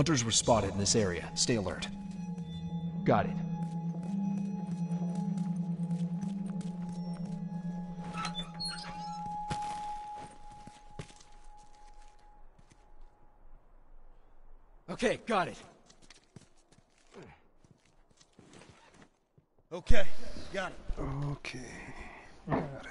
Hunters were spotted in this area. Stay alert. Got it. Okay, got it. Okay, got it. Okay. Got it.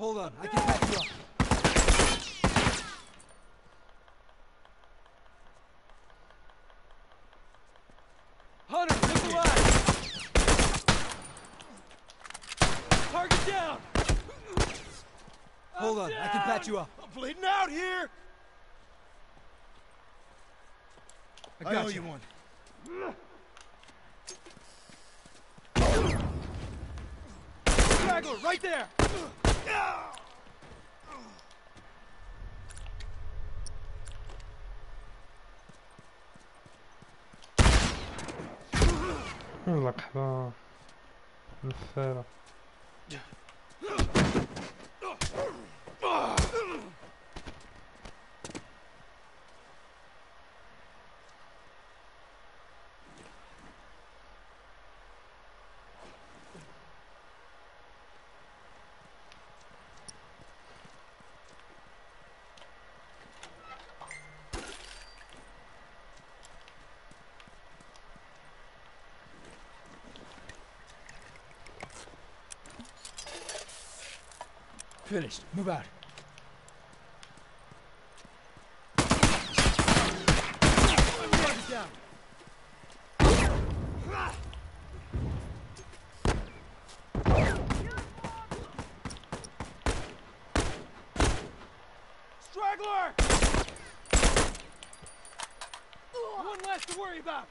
Hold on, I can patch you up. Hunter, look alive! Target down! Hold on, I can patch you up. I'm bleeding out here. I I got owe you. you one. Straggler, right there! يلا كحبة نفارة Finished. Move out. Target down. Straggler! One less to worry about.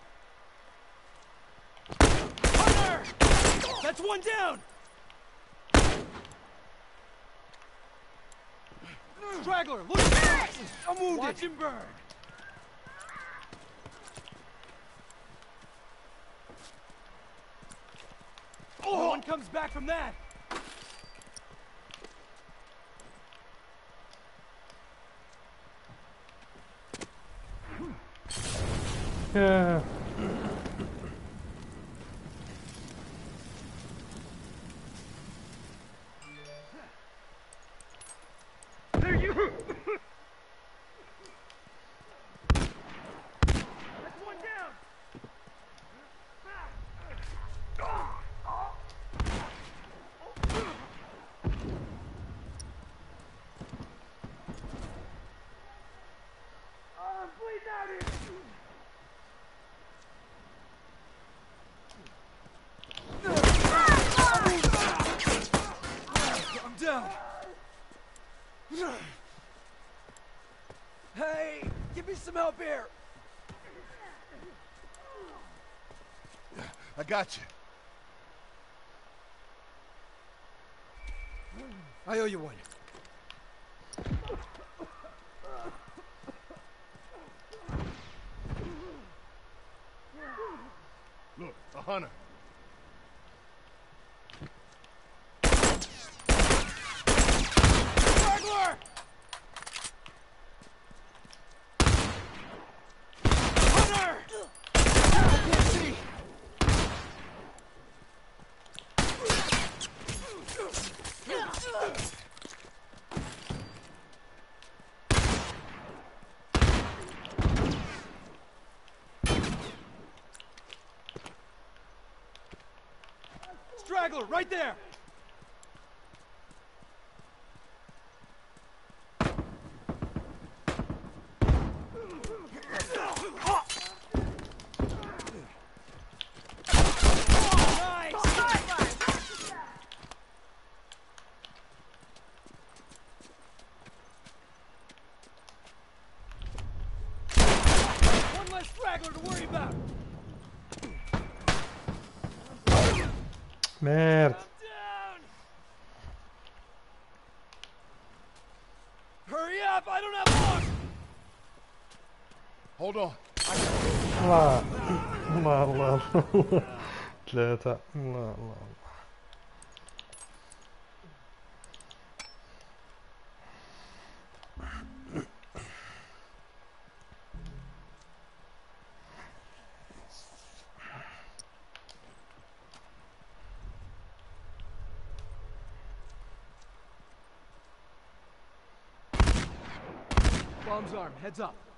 Hunter! That's one down! Straggler, look at I'm wounded. Watch him burn. Oh. No one comes back from that. Yeah. Hey, give me some help here. I got you. I owe you one. Look, a hunter. Straggler! Hunter! I can't see. Straggler, right there! это... Ладно, ладно. Bombs arm, heads up.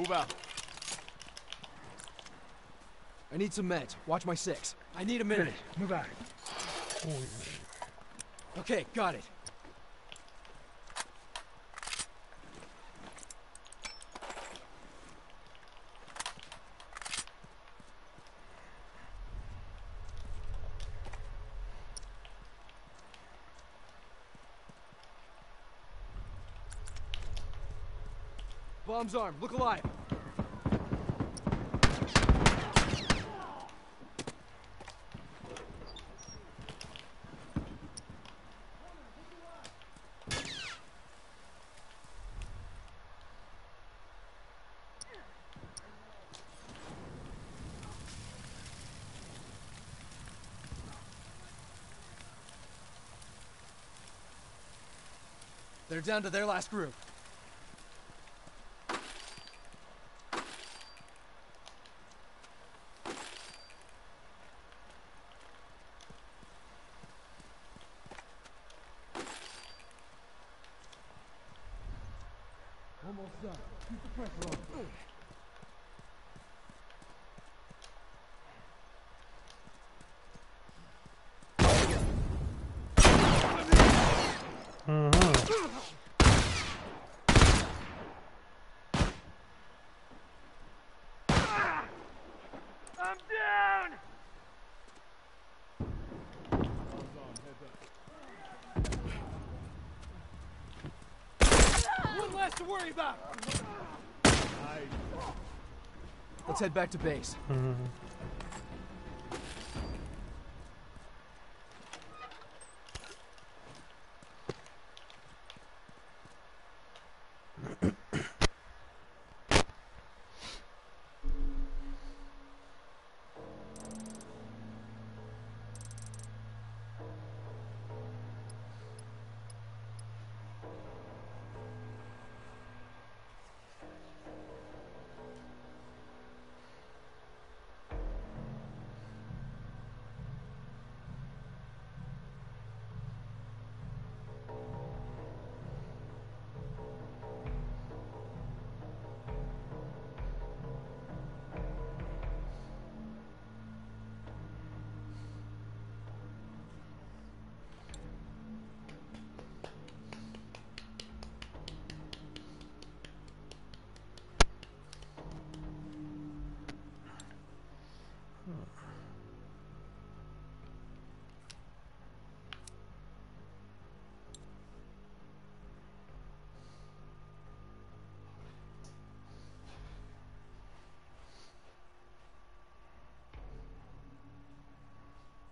Move out. I need some meds. Watch my six. I need a minute. Move out. Okay, got it. Bomb's arm. Look alive. They're down to their last group. Almost done. Keep the pressure on. I'm down! Bombs on, heads up. One less to worry about. Let's head back to base. Mm-hmm.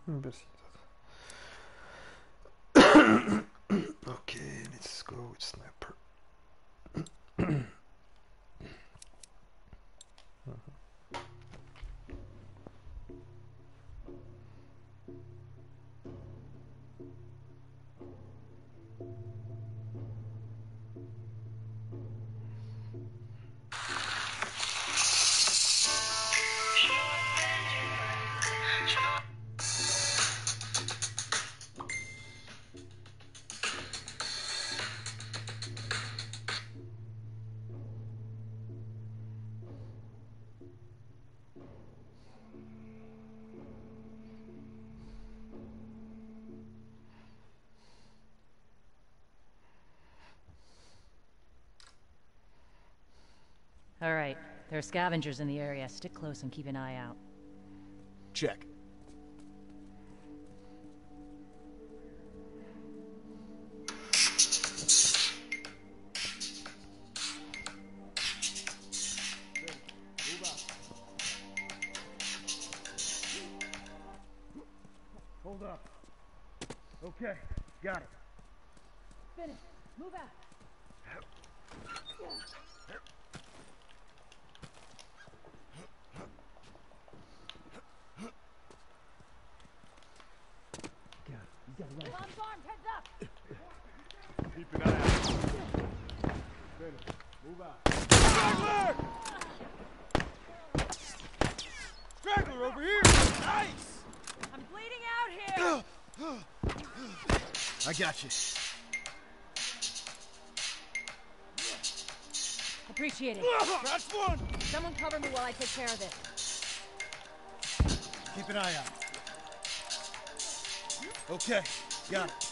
Merci. All right. There are scavengers in the area. Stick close and keep an eye out. Check. I. Appreciate it. That's one! Someone cover me while I take care of this. Keep an eye out. Okay, got it.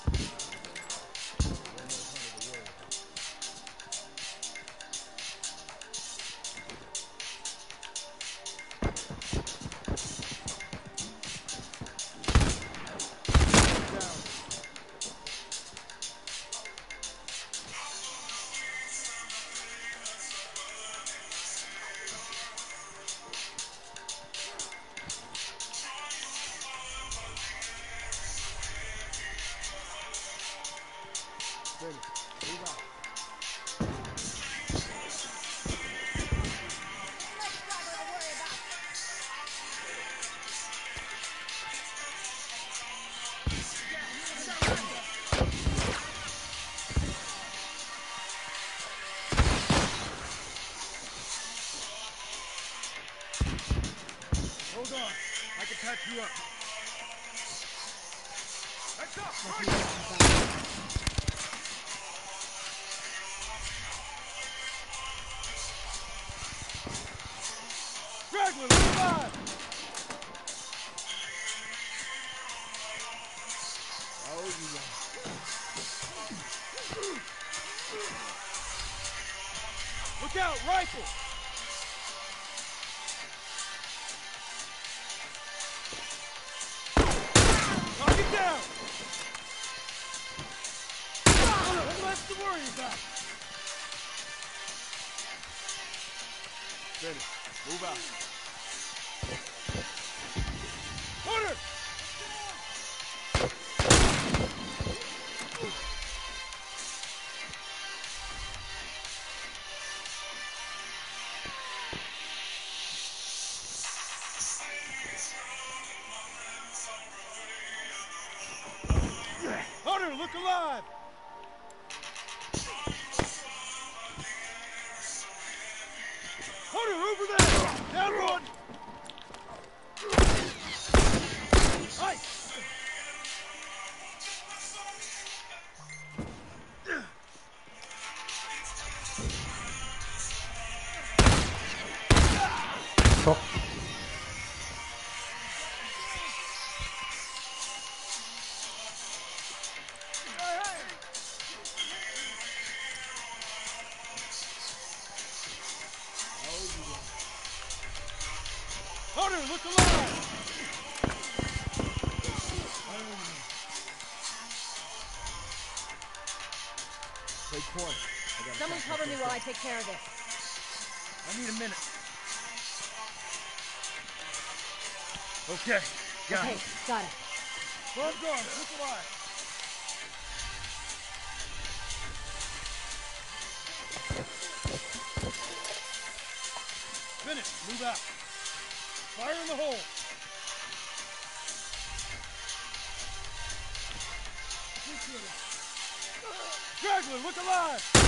Look alive! Take care of this. I need a minute. Okay, got Okay, it. got it. Bombs armed, look alive. Finish, move out. Fire in the hole. Straggler, look alive!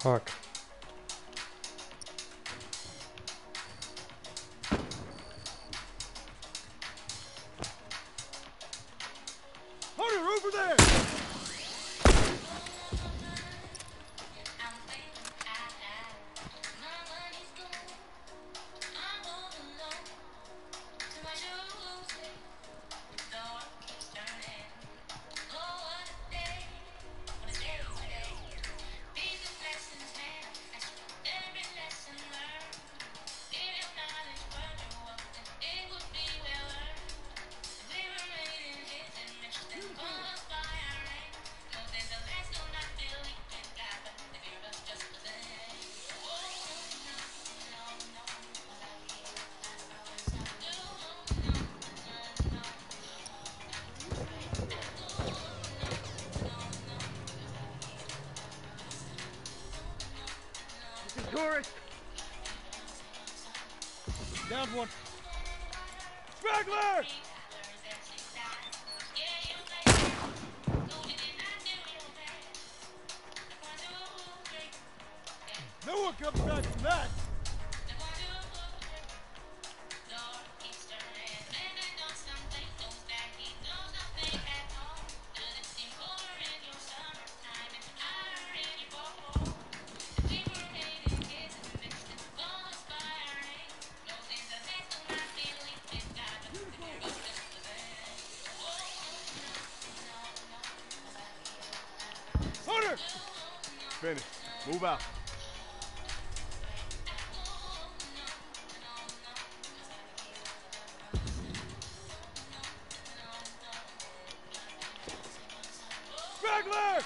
Fuck. Tourist. Down one. Straggler! Move out. Straggler!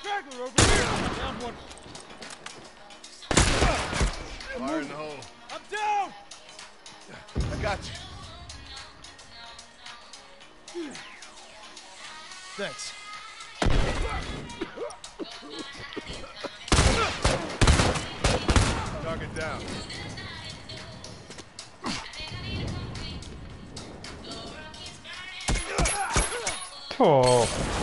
Straggler over here! Down one. Fire in the hole. I'm down! I got you. Thanks. Target down. Oh.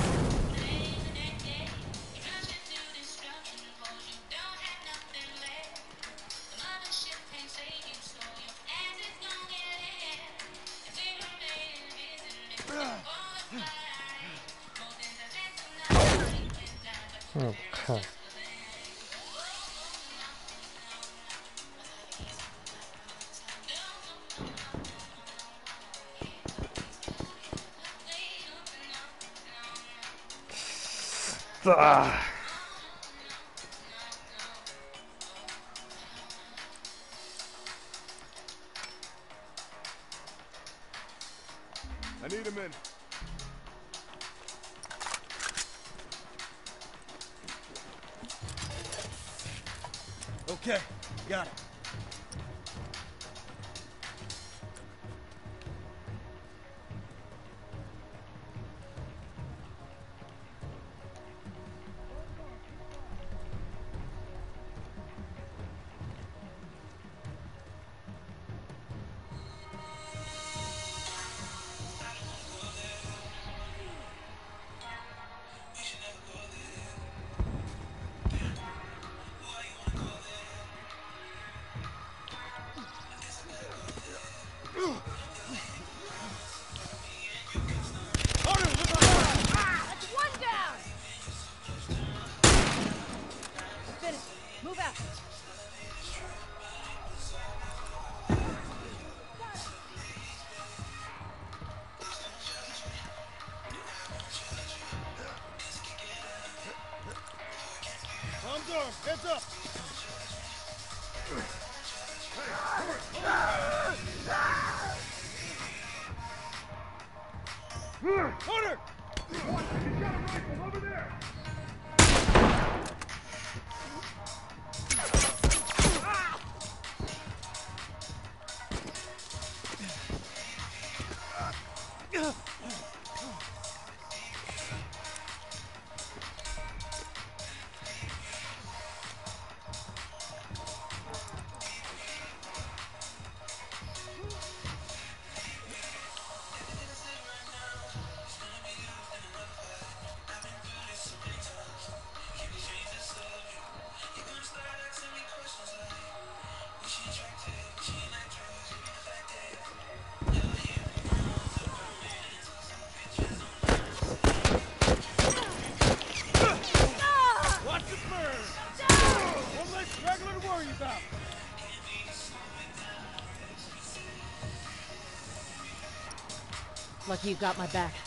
You got my back.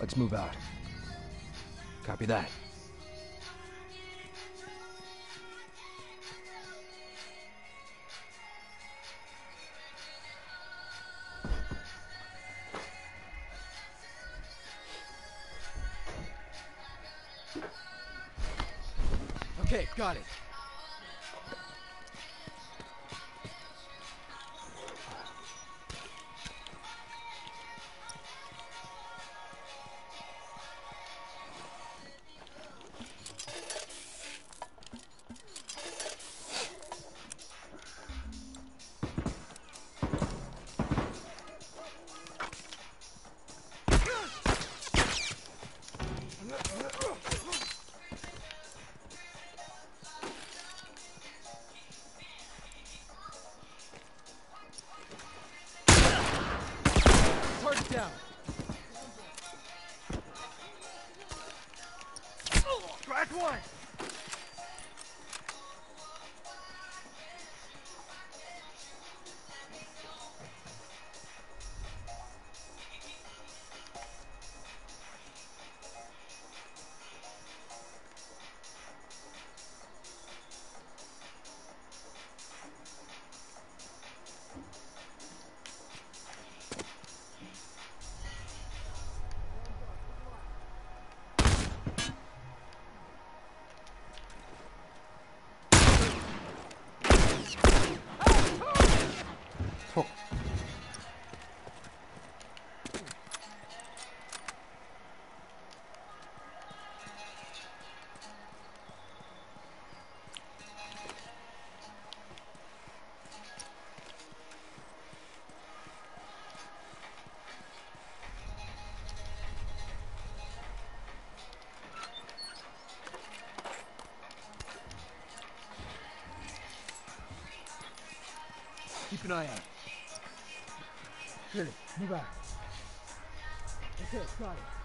Let's move out. Copy that. Okay, got it. An. Good. Move out. Okay, got it.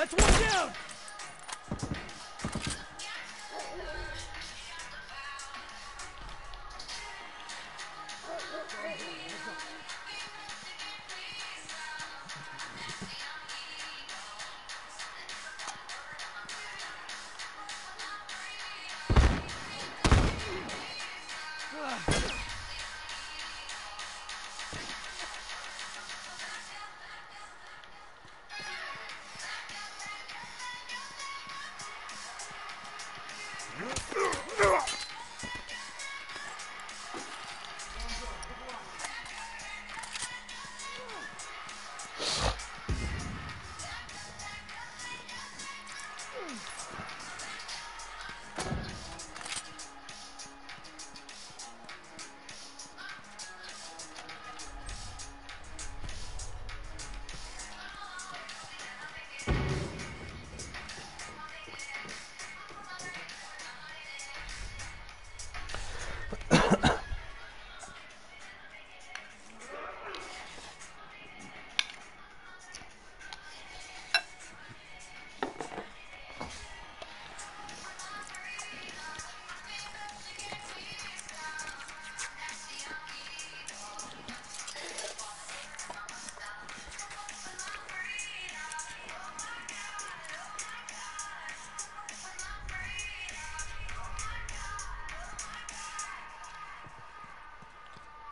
That's one down.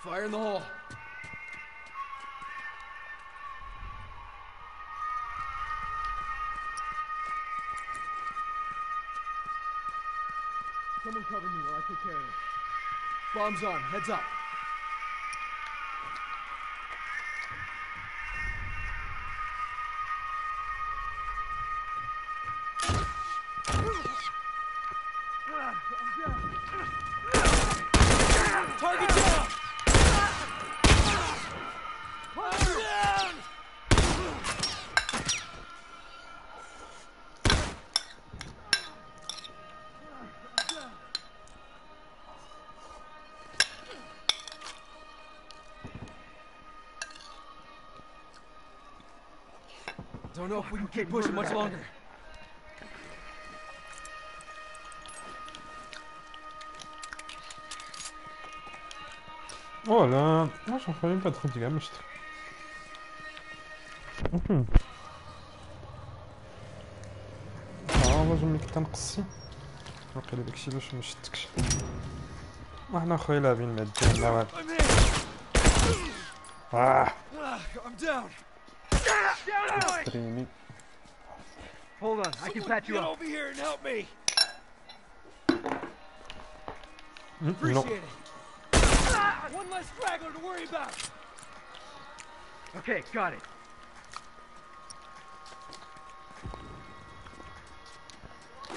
Fire in the hole. Someone cover me while I take care of it. Bombs on. Heads up. Don't know if we can keep pushing much longer. ولا واش نخلي انت دخلت كاع مشت مهم. اه واش ملي كنت نقصي وقيلا داكشي باش مشتكش وحنا خويا لابين مع الدين لا والو I'm in. اه Just. Hold on, I can patch you up. Get over here and help me. Hmm? Appreciate no. it. Ah, one less straggler to worry about. Okay, got it.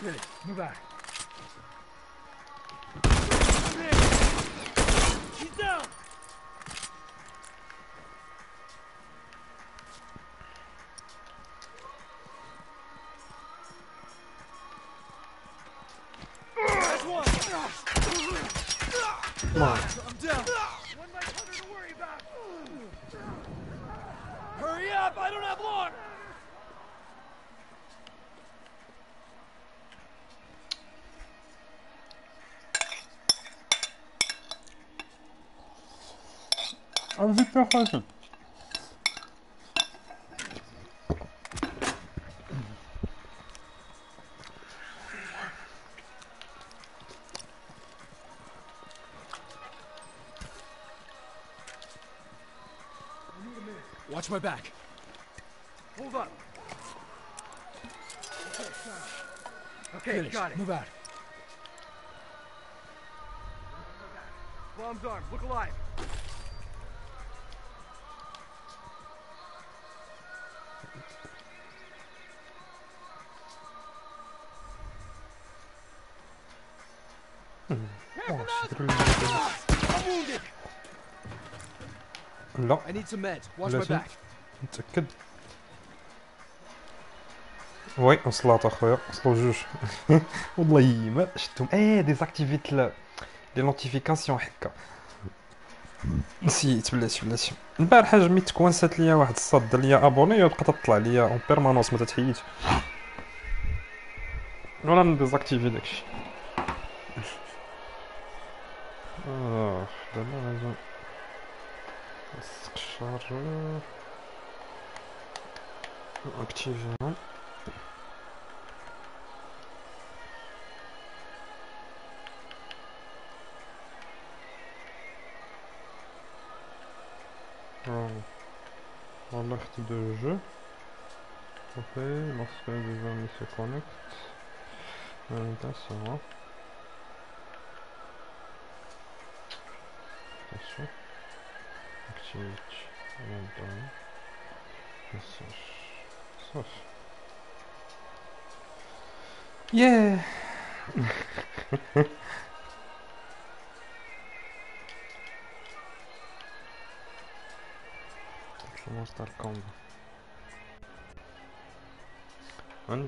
Good, move out. I'm Victor Hudson. Watch my back. Hold up. Okay, Finish. got it. Move out. Bomb's armed. Look alive. لا I need some meds. Watch my لازم. back. متأكد وي وصلات اخويا وصلوا جوج والله ما شفتهم ايه ديزاكتيفيت ل- لي نوتيفيكاسيون هكا نسيت بلاتي بلاتي البارحه جميت تكوانسات ليا واحد الصاد ليا ابوني وبقات تطلع ليا اون بيرمانونس ما تتحيد ولا نديزاكتيفي داكشي اه دابا لازم Chargeur. Activer. Voilà. Dans de jeu. Ok, lorsque les amis se connectent. Euh, ça va. gdzieś jadą. No cóż, cóż. Yeah! Monster Combo. On?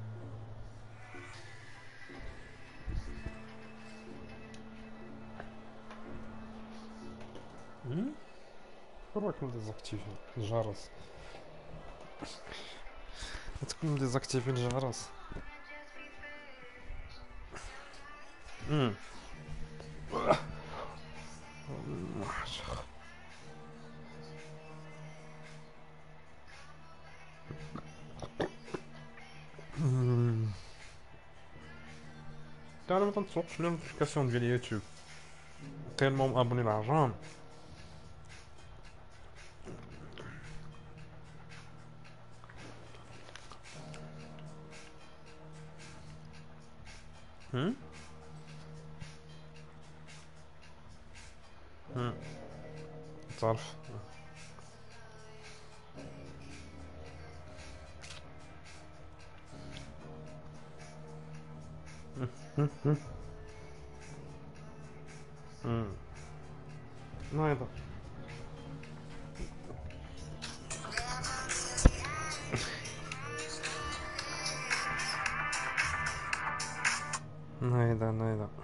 راك مديزاكتيفي الجرس تكون مديزاكتيفي الجرس امم انا ما تنتسوقش لا نوتيفيكاسيون ديال يوتيوب تيلمون ابوني 嗯嗯，咋了？嗯，嗯，嗯，嗯，嗯，嗯，嗯，那也得。間のだ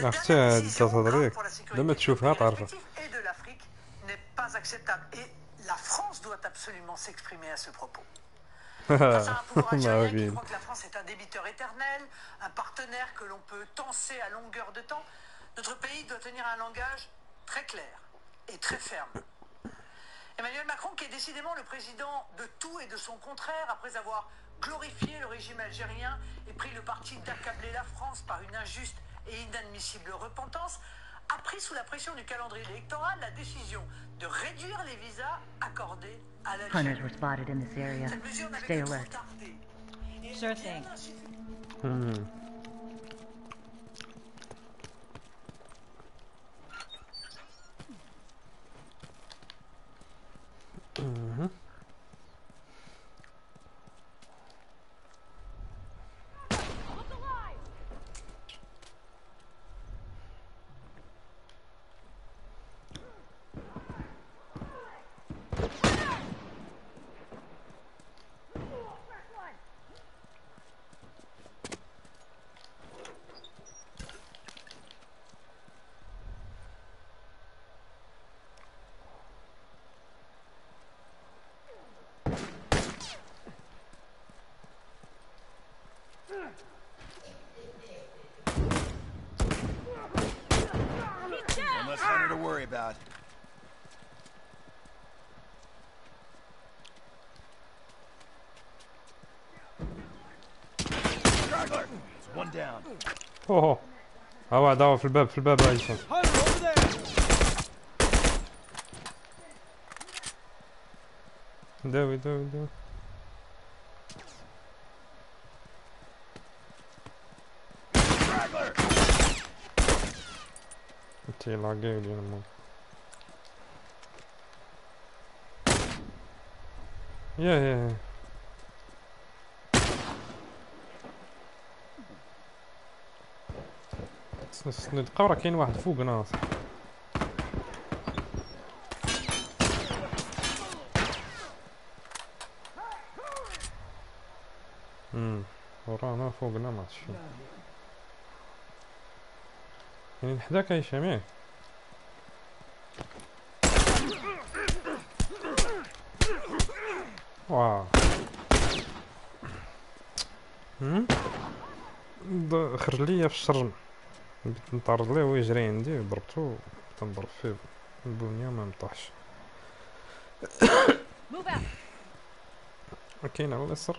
L'aftée de me tchoufna, parfa. Et de l'Afrique n'est pas acceptable. Et la France doit absolument s'exprimer à ce propos. Face à un pouvoir qui croit que la France est un débiteur éternel, un partenaire que l'on peut tenser à longueur de temps, notre pays doit tenir un langage très clair et très ferme. Emmanuel Macron, qui est décidément le président de tout et de son contraire, après avoir glorifié le régime algérien et pris le parti d'accabler la France par une injuste et inadmissible repentance, a pris sous la pression du calendrier électoral la décision de réduire les visas accordés à Hunters l'Algérie. were spotted in this area. Cette mesure n'avait Stay que trop alert. tardé. Et Sure elle thing. n'a Dawaj, dawaj, full B, full B, B, idź tam. Dawaj, dawaj, dawaj. Ty lagi, gdzie on ma? Yeah, yeah, yeah. خصنا نلقاو راه كاين واحد فوقنا اصاحبي امم ورانا فوقنا ما عرفتش فين كاينين حداك هشام ياك د- خرج ليا في الشرجم بديت نطارد ليه؟ وهو يجري عندي ضربتو تنضرب فيه. البنية ما مطاحش. كاين على اليسر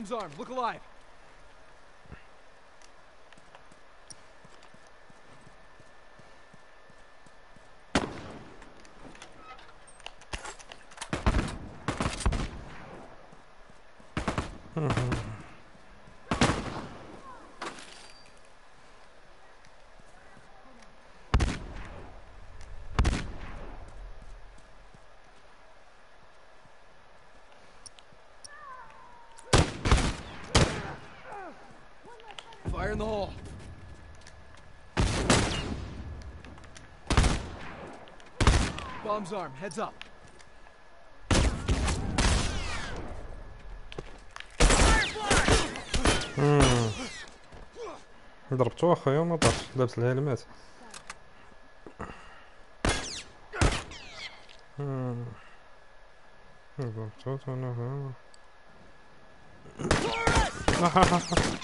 Bomb's armed. Look alive. Bomb's armed. Heads up. ضربتو اخويا وما طاحش لابس الهلمات مم. ضربتو أنا ها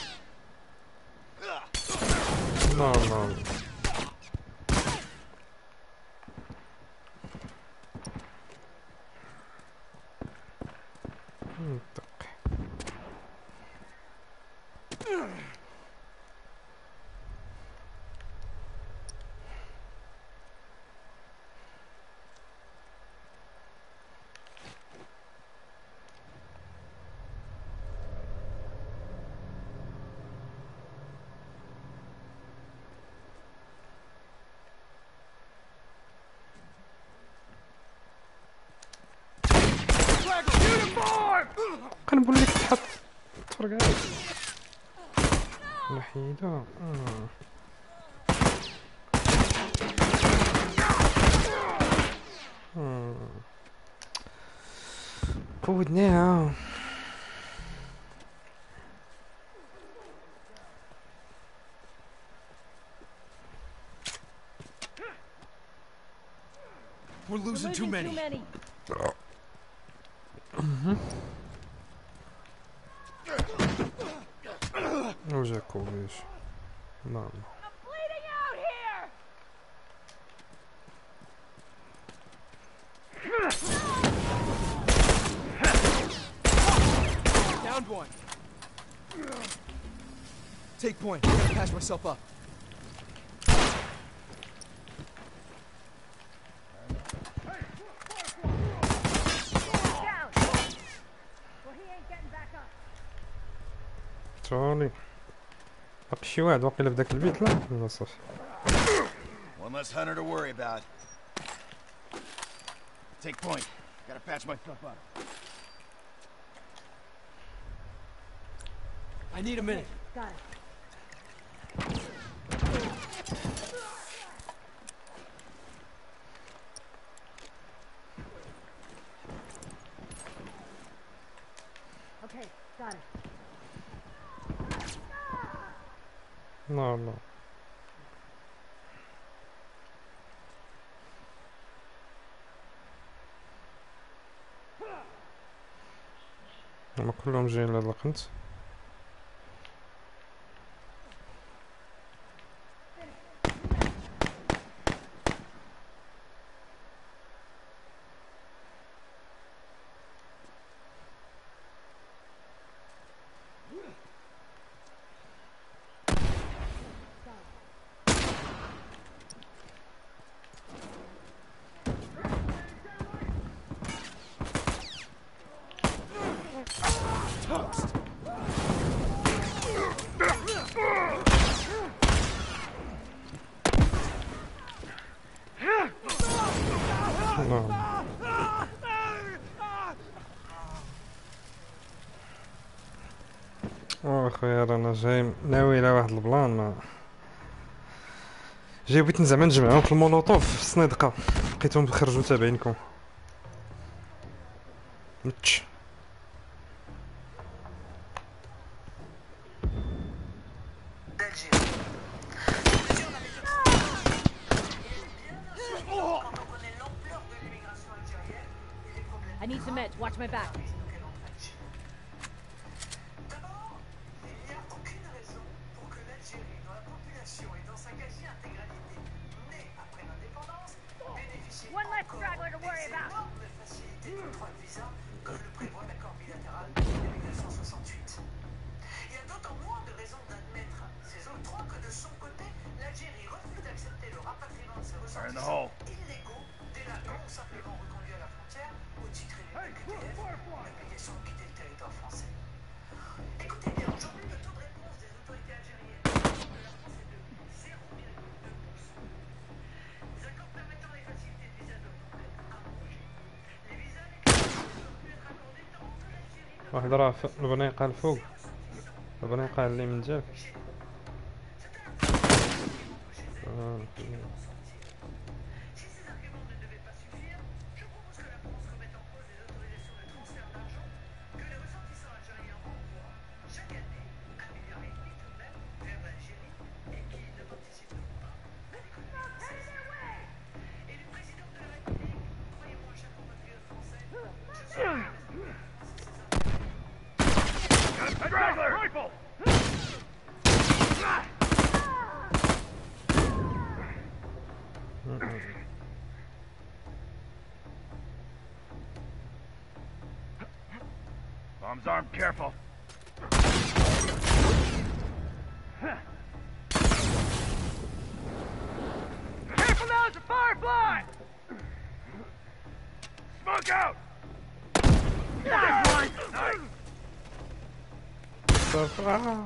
Forward now. We're losing, We're losing too many. Too many. mm -hmm. was that cold is? Mountain. myself up. توني باقي واحد واقيلا في ذاك البيت لا لا صافي One less hunter to worry about. Take point. Gotta patch myself up. I need a minute. Got it. Vamos ver lá. اخويا رانا جاي ناوي على واحد البلان ما جاي بغيت زعما نجمعهم في المولوطوف في الصنيدقه لقيتهم خرجوا تابعينكم متش. واحد راه البنيقه الفوق البنيقه اللي من جاك. Careful. Careful now, it's a firefly! Smoke out! Ah! Nice one! Nice!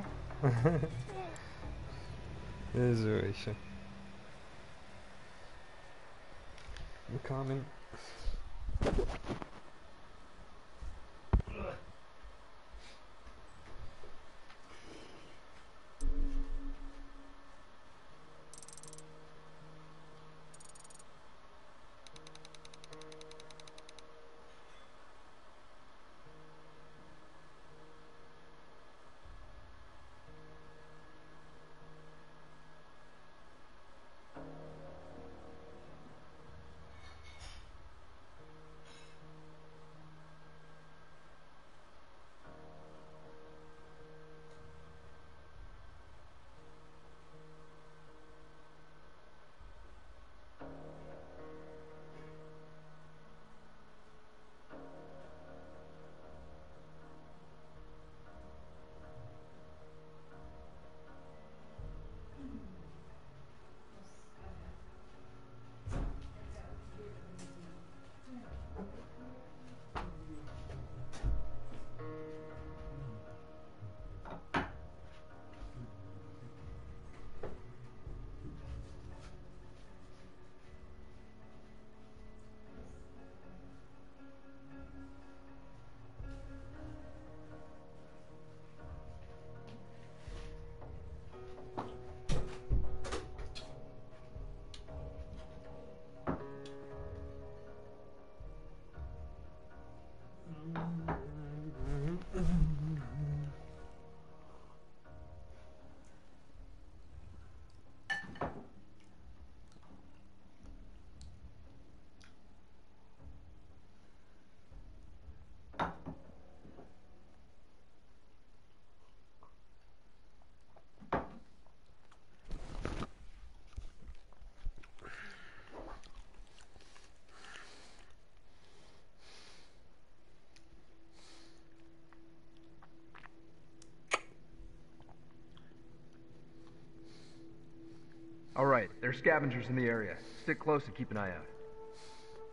All right, there's scavengers in the area. Stick close and keep an eye out.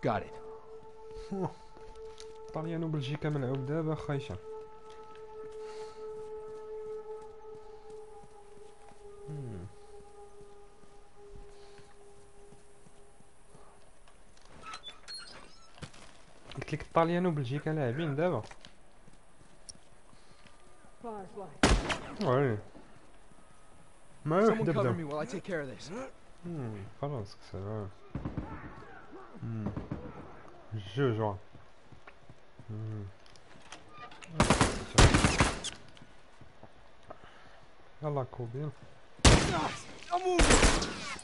Got it. طليان وبلجيكا ملعوب دابا خايشة مم. قلت لك الطاليان وبلجيكا لاعبين دابا Firefly. وي ما Someone cover them. me while I take care of this. Hmm, falan sıksalar. Hmm. Je genre. Hmm. Yalla Kobil. Ah, I'm moving.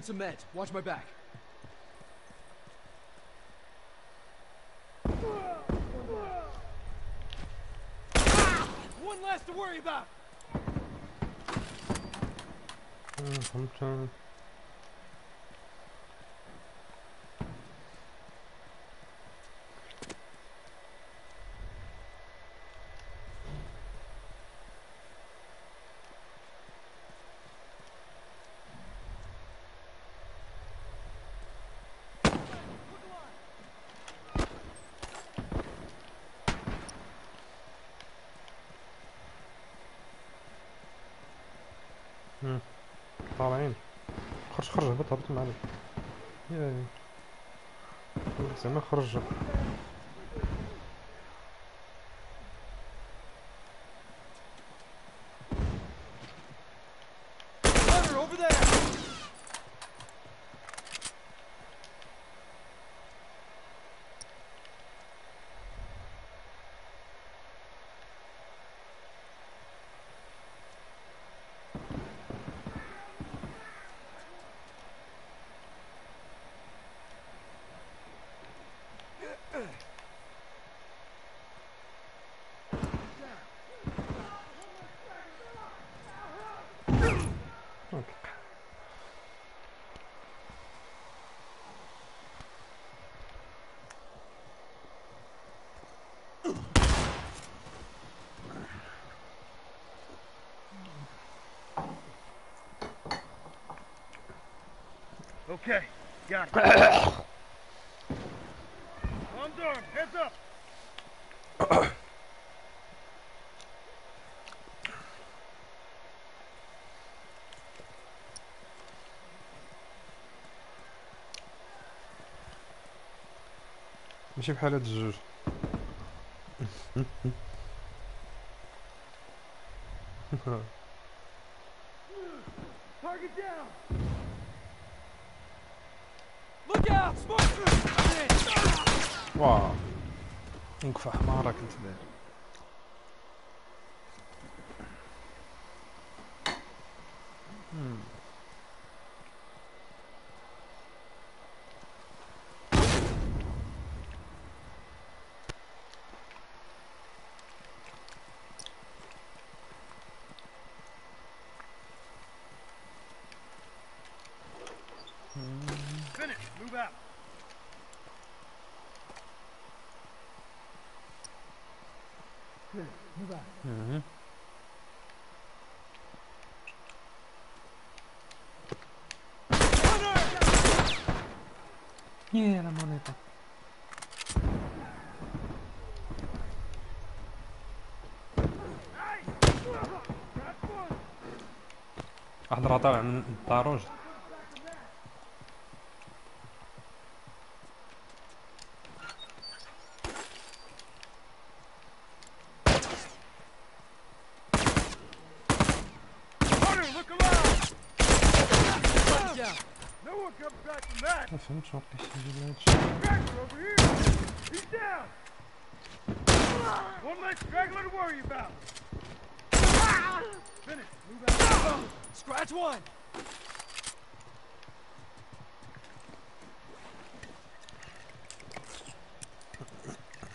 need some meds. Watch my back. Ah! One less to worry about. Uh, I'm trying. هبط معنا يا زعما خرج Okay, got it. Arms armed, heads up. ماشي بحال هاد الجوج نكفى حمارك أنت داير. братан, дороже. Офигеть, шапка сидит, блядь. One less straggler to worry about. Ah! Finish. Move out. Scratch one.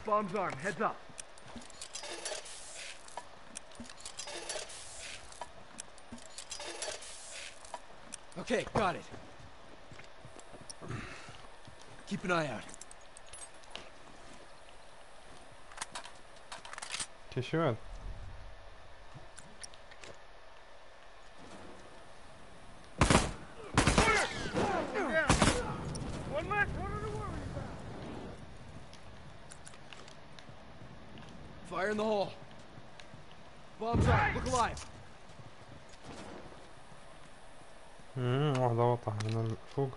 Bomb's arm. Heads up. Okay, got it. Keep an eye out. Ты чего? In the hole. Bombs up. Look alive. امم واحد واضح هنا فوق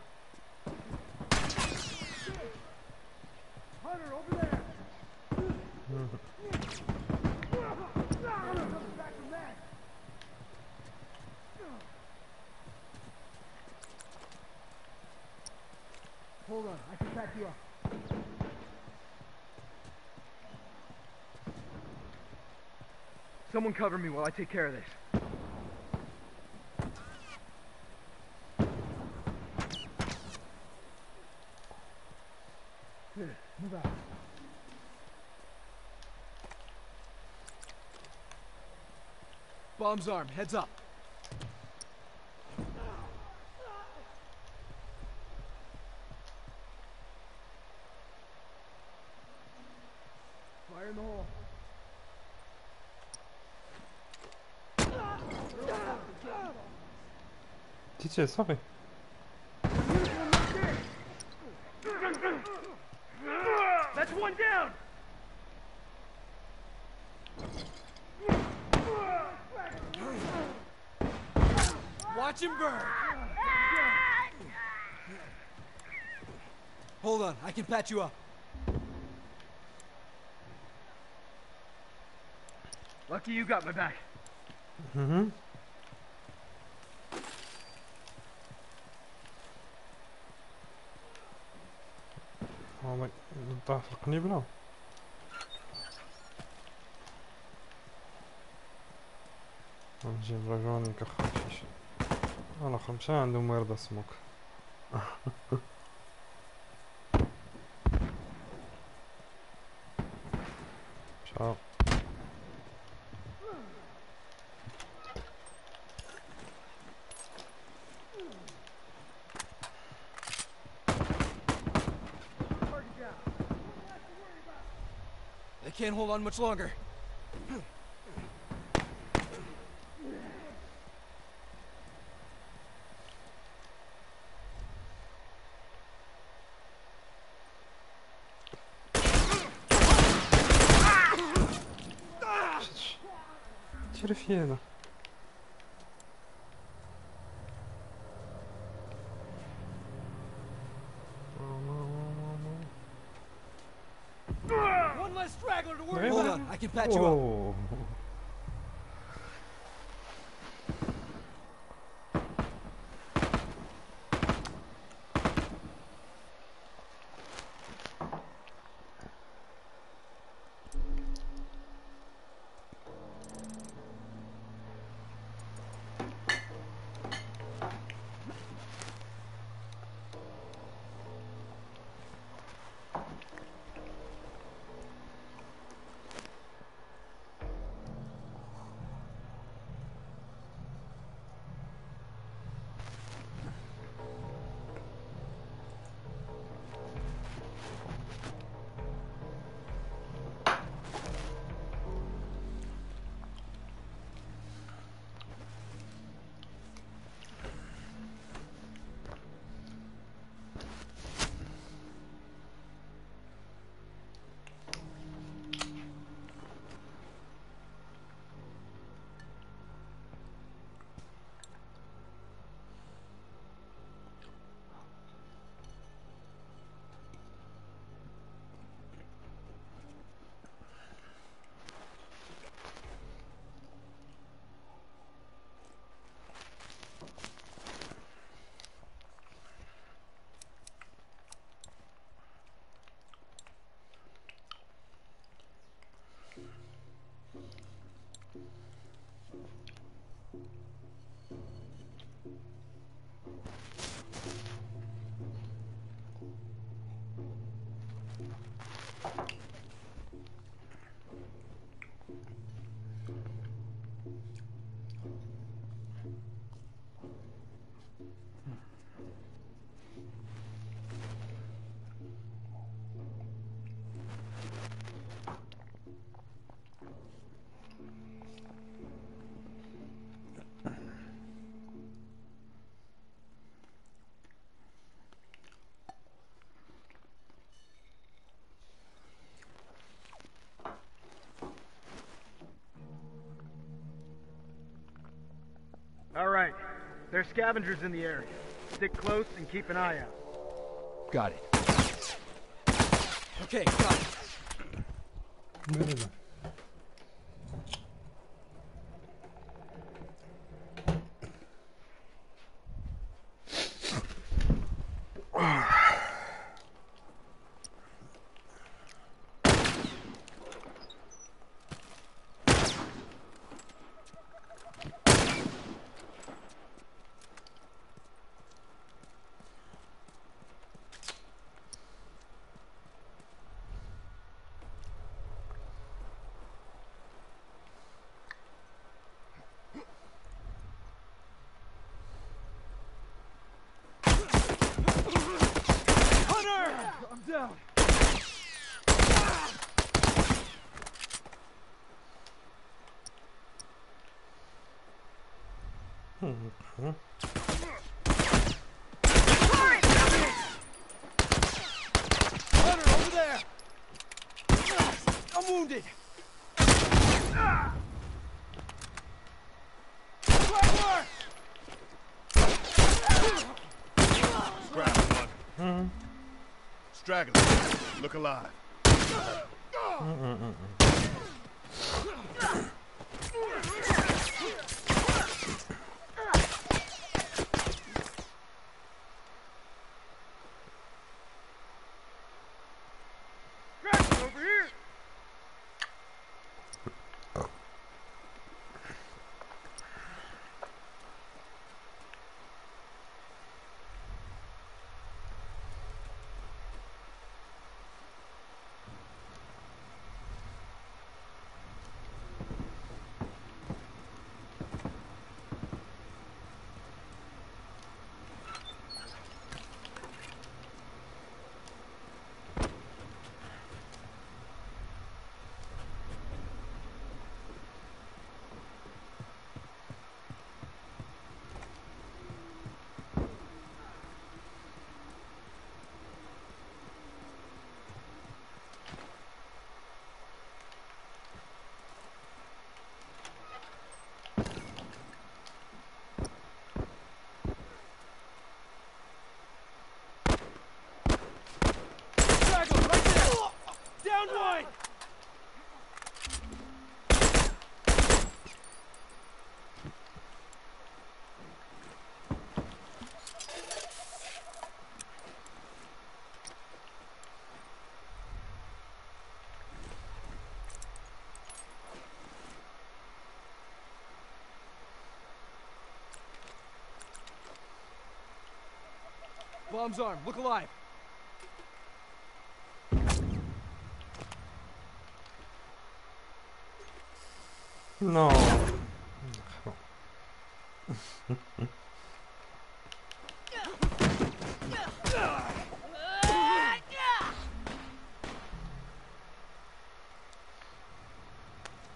Someone cover me while I take care of this. Move out. Bombs armed. Heads up. Fire in the hole. Widzicie, sobie. That's one down. Watch him burn. Hold on, I can patch you up. Lucky you got my back. Mm-hmm. والله ضاع في القنيبلة. نجيب لاجوني كخمسة ولا خمسة عندهم ويرد سموك. hold on much longer. Tira. 그러니까 나 죽어. There are scavengers in the area. Stick close and keep an eye out. Got it. Okay, got it. Straggler. Look alive. Straggler over here! Straggler, right there! Down one! Bomb's armed. Look alive. No.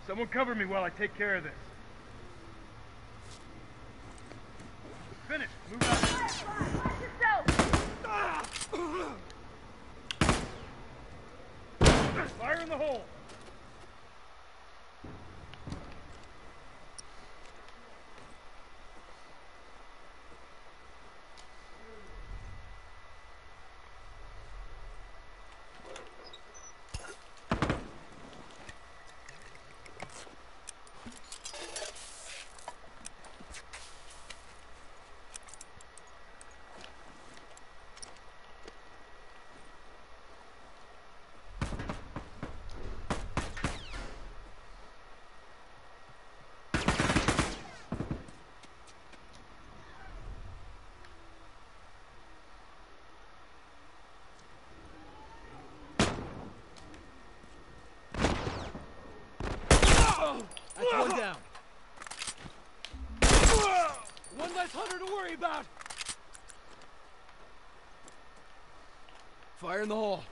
Someone cover me while I take care of this. Finish. Move out. Watch yourself! Fire in the hole. That's one down. One less hunter to worry about. Fire in the hole.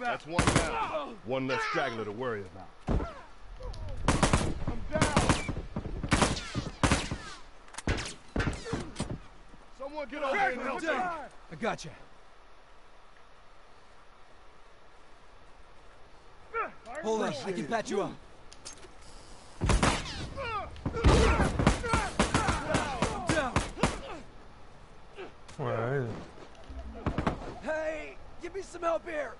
That's one down. One less straggler to worry about. I'm down. Someone get over here and help me. I got you. Hold on, I can patch you up. Down. Ouais. Hey, give me some help here.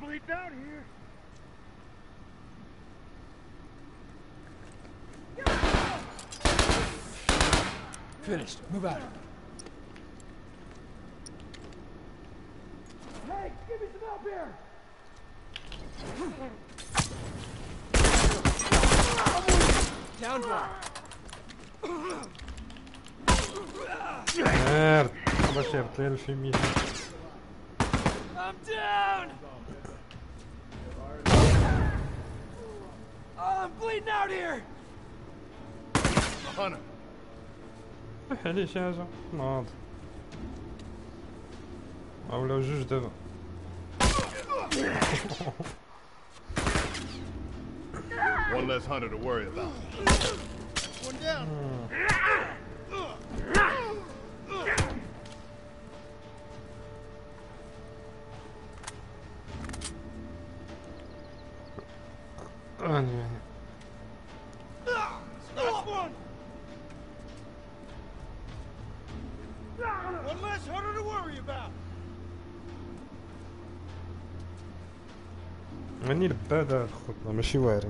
Bleeding out here. Finished. Move out. Hey, give me some help here. Down one. Merde. Wat je hebt heel. I'm down. bleeding out here! Hunter. Allez, les chiens, genre. Merde. Ah, là, juste devant. One less hunter to worry about. One down. Hmm. قاعد خطنا ماشي واري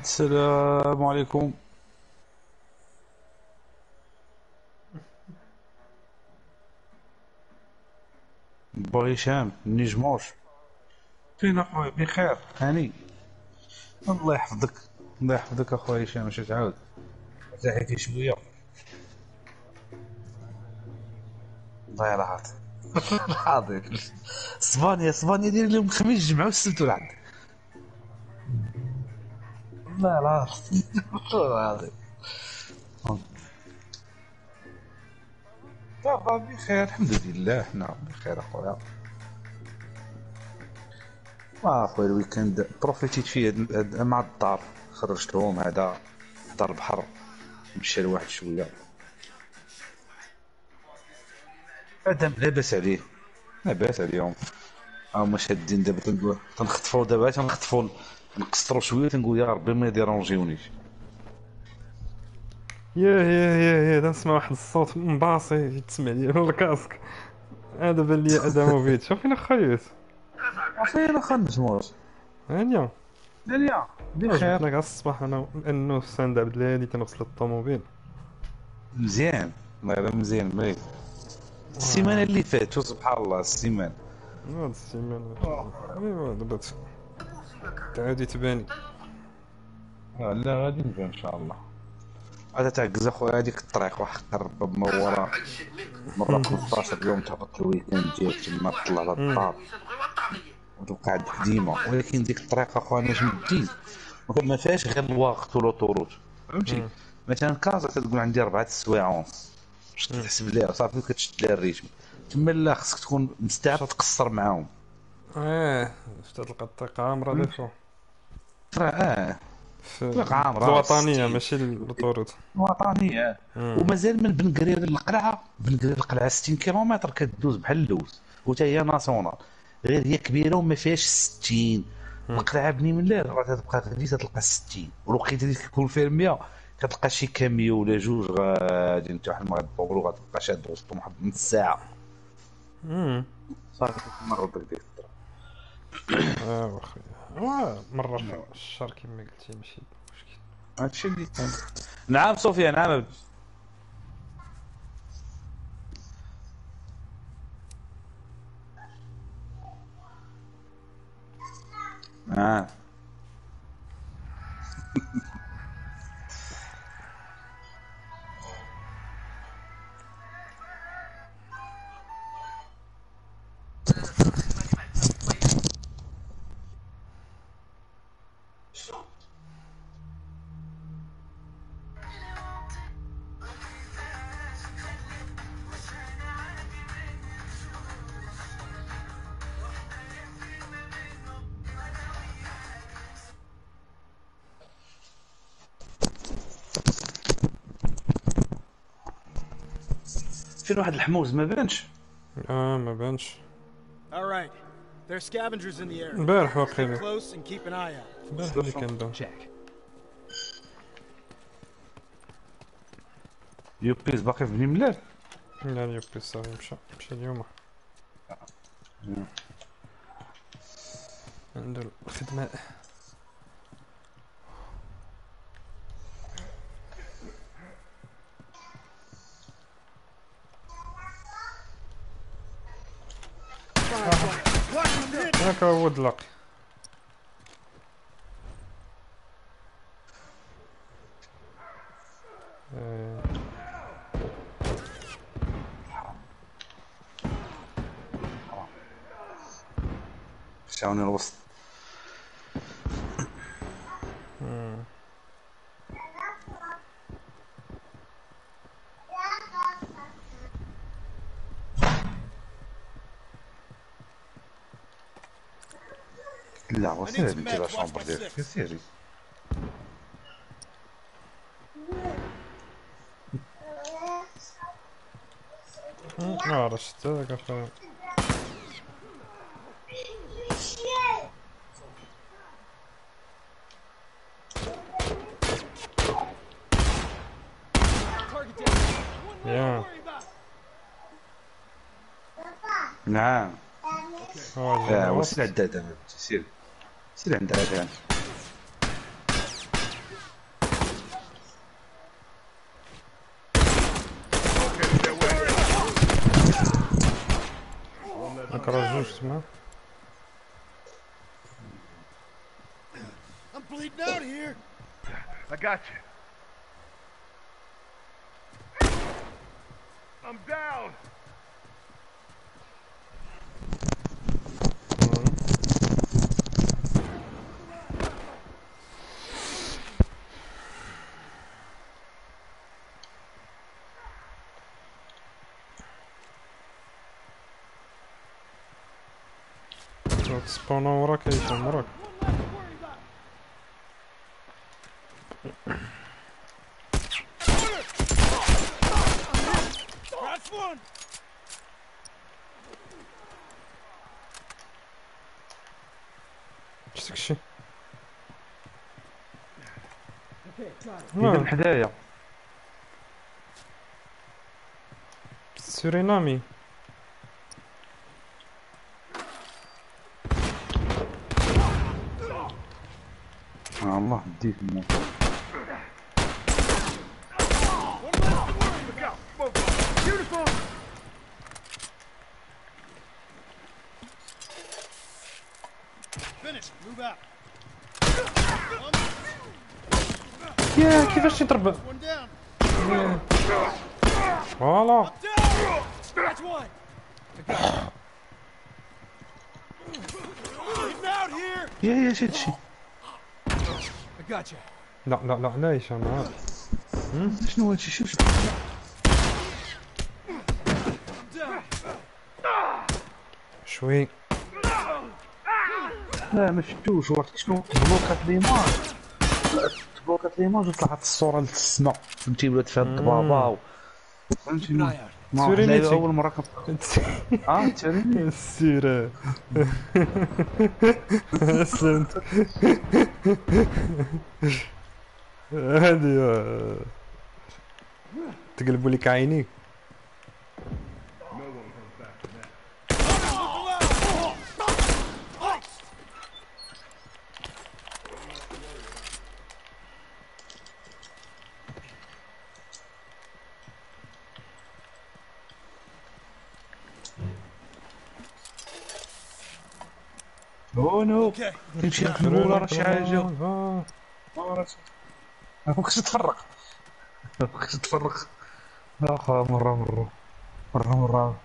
واحد السلام عليكم. با هشام النجموش فين أخويا؟ بخير. هاني. الله يحفظك. الله يحفظك أخويا هشام اش تعاود. تحيتي شوية. الله يلعط حاضر. اسبانيا اسبانيا دير لهم الخميس الجمعه والسبت والعد لا لا. والله العظيم بخير الحمد لله. حنا بخير أخويا. ما أخويا الويكاند بروفيتيت فيه مع الدار. خرجتهم هذا دار البحر. مشى لواحد شوية. هذا لاباس عليه. لاباس عليهم. هما شادين دابا تنخطفوا دابا تنخطفوا. نقصروا شوية تنقول يا ربي ما يديرونجيونيش ياه ياه ياه ياه نسمع واحد الصوت مباصي يتسمع لي من الكاسك. هذا بان لي ادموفيتش شوف فين خيوت فين اخا النجموش هانيا دنيا بخير. جبنا كاع الصباح. أنا انه ساند عبد الهادي تنغسل الطوموبيل مزيان. الله يلا مزيان مليح السيمانة اللي فاتت سبحان الله السيمانة. هاد السيمانة. ايوا دابا ت- تعاودي تباني. لا غادي نبان إن شاء الله. هذا تعكز أخويا هذيك الطريق واحد قرب ما ورا. مرة 15 يوم تهبط الويكاند ديالك تما تطلع للدار وتبقى عندك ديما. ولكن ديك الطريق أخويا أنا مدين ما فيهاش غير الوقت والاوتوروت فهمتي؟ مثلا كازا تقول عندي أربعة السوايع ونص باش تحسب ليها صافي وكتشد لها الريتم. تما لا خصك تكون مستعد تقصر معاهم. آه شتا تلقى الطريق عامرة ترى آه في عامرة، الوطنية. ماشي وطنيه مم. ومازال من بن قرير للقلعه بن قرير للقلعه 60 كيلومتر كدوز بحال اللوز. وتا هي ناسيونال. غير هي كبيرة وما فيهاش 60 القلعه بني من الليل راه تبقى غادي تلقى 60 والوقيته اللي كيكون فيها 100 كتلقى شي كاميو ولا جوج غادي انت واحد المغرب بورو غتبقى شاد وسطهم واحد نص امم صافي تمرض الطريق آه واخا آه، مرة في الشهر كما قلتي ماشي مشكل. هادشي اللي كان. نعم صوفيا نعم. أبد. آه. فين واحد الحموز ما بانش. آه ما بانش. البارح واقيلا البارح اللي كان بان يوبيز باقي في بني ملال. لا يوبيز صافي مشى مشى اليوم. آه. عنده الخدمة. Woodlock or Woodlock? Shown uh. كثير هذيك لا شومبر ديالك كثير ما عرفتش حتى ذاك اخويا يا نعم آه وصل عداد أنا سير Surrender again. Как разрушить, мы? I'm bleeding out here. I got you. I'm down. سبونا وراك يجي وراك شتك شي حدايا سورينامي الله. ديك يا كيفاش يضرب فوالا. يا يا شي. لا لا لا لا هشام عاد. شنو هادشي شوف شوي لا ما شفتوش. وقت شنو؟ تبلوكات ليماج تبلوكات ليماج وطلعت الصورة للسما. فهمتي؟ ولات فيها الضبابة و- فهمتي؟ سورينيتي أول مرة كنت آه تشيرينيتي السيرة اسلمت هادي آه، تقلبوا لك عينيك أو نو Okay. تمشي نقول راه شي حاجة. آه. ما بغيتش تفرق؟ ما بغيتش تفرق؟ اخا مرة مرة. مرة مرة.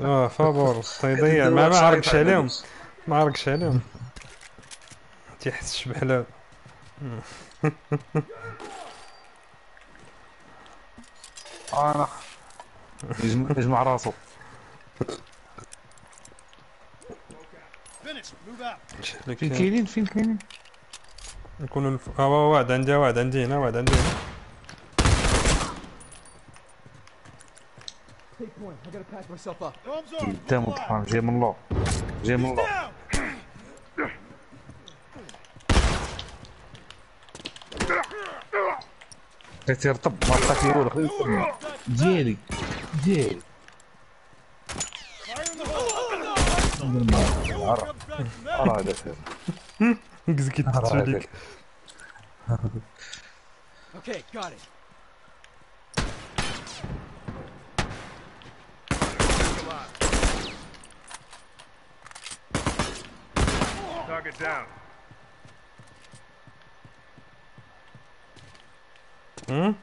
آه فابور تيضيع ما ما عرقش عليهم. ما عرقش عليهم. تيحسش بحلال أنا. يجمع راسو فين كاينين فين كاينين نكونوا الف... هو واحد عندي واحد عندي هنا واحد عندي هنا. قدام الطعام جاي من اللور جاي من اللور بقيت يرطب ما بقاش يروح ديالي ديالي أرى. أرى عدسات قزك تتوليك Okay, got it. Target down. امم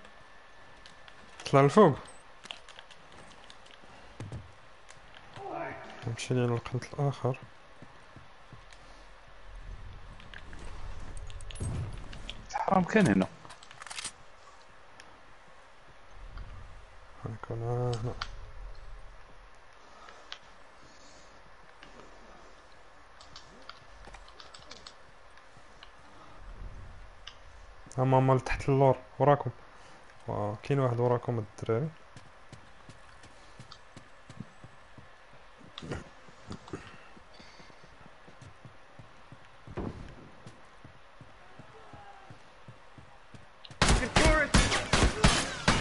طلع لفوق نمشي للقنت الآخر حرام كان هنا. غنكون هنا هما مال تحت اللور وراكم. كاين واحد وراكم الدراري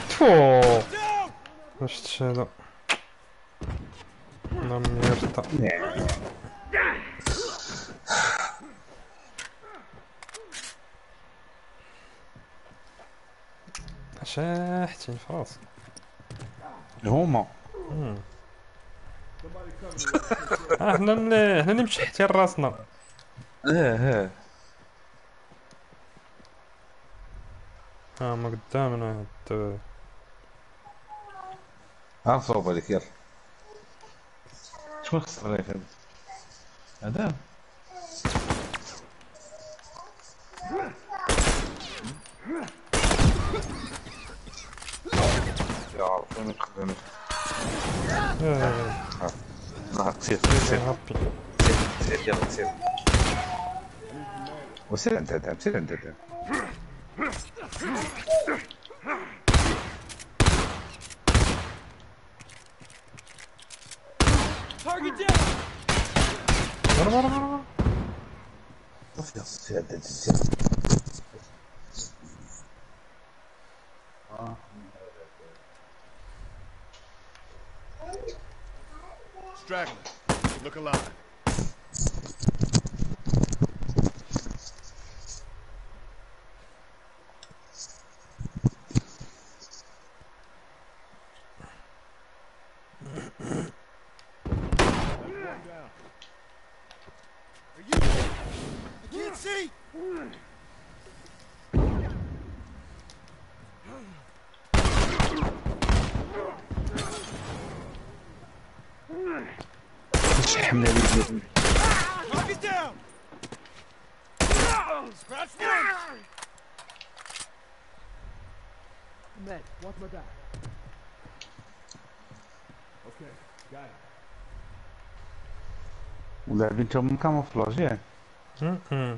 تفو Down. ما شفتش هذا يرتا شاحتين في راسي هما آه، حنا اللي مشحتين راسنا آه آه ها ما قدامنا هاد ها صوب عليك يلا. شكون خسر عليك هذا هذا يا يخدم آه، لا سير سير. سير يلا سير. وسير أنت سير أنت Target down! Vara, vara, vara, vara. Of jag ser det ser. Straggler, look alive. ولاعبين توهم كاموفلاج ياك م- م.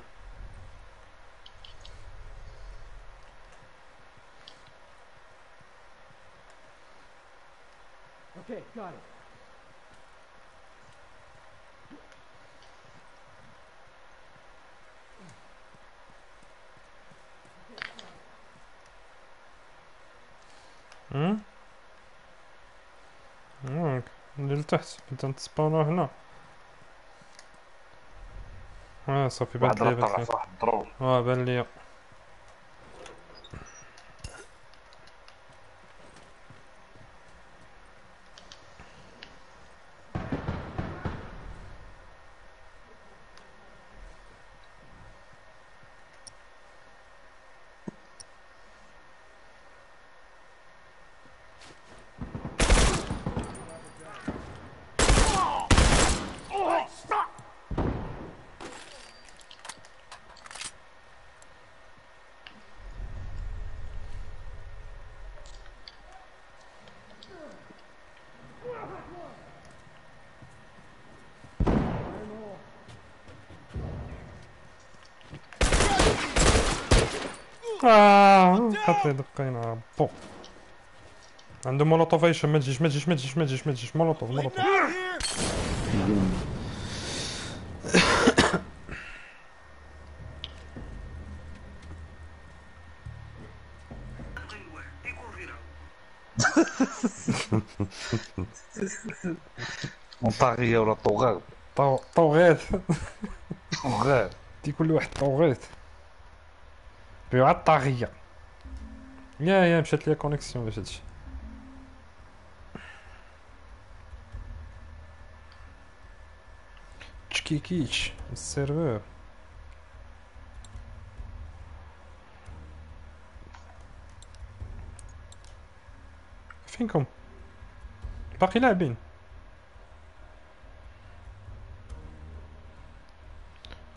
Okay, got it. م? هاك اللي لتحت بدا نتسباونو هنا آه صافي بان لي بانت لي آه بان لي حط لي دقينا بو عنده مولوتوف هيشم ما تجيش ما تجيش ما تجيش ما تجيش ما تجيش مولوتوف مولوتوف طاغية ولا طغاة طو- طوغيت طغاة دي كل واحد طوغيت بيوع الطاغية يا يا مشات ليا كونيكسيون باش هادشي تشكيكيتش السيرفور فينكم باقي لاعبين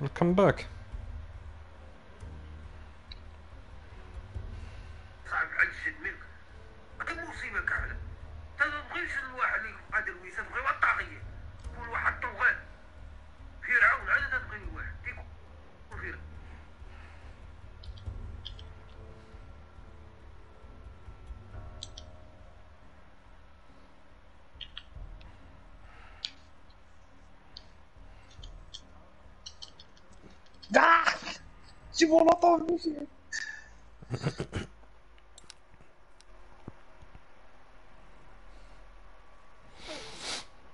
ويلكم مولوتوف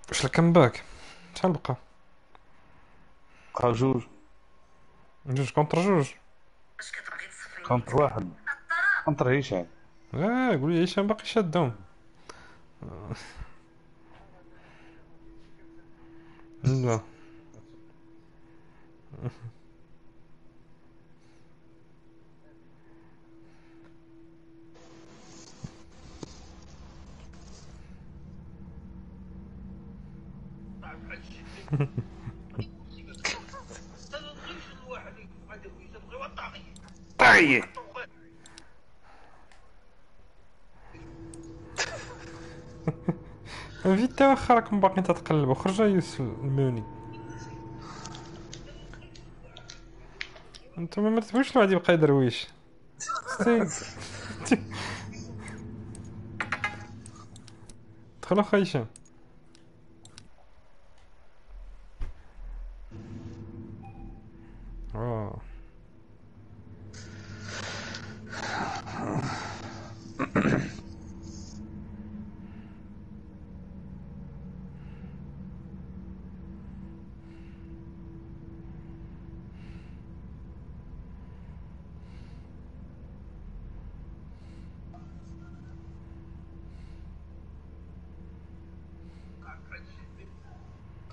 واش الكمباك شحال بقى بقى جوج جوج كونتر جوج كونتر واحد كونتر هشام آه قول لي هشام باقي شادهم لا صعب عجز منك انت ما تبغيش الواحد اللي قادر ويسا تبغي واحد الطاغية طاغية طوغان فيتا واخا راكم باقيين تتقلبوا. خرج يوسف الموني انتوما ما تبغوش الواحد يبقى يدرويش ستي- دخل اخا هشام آه صعب عجز منك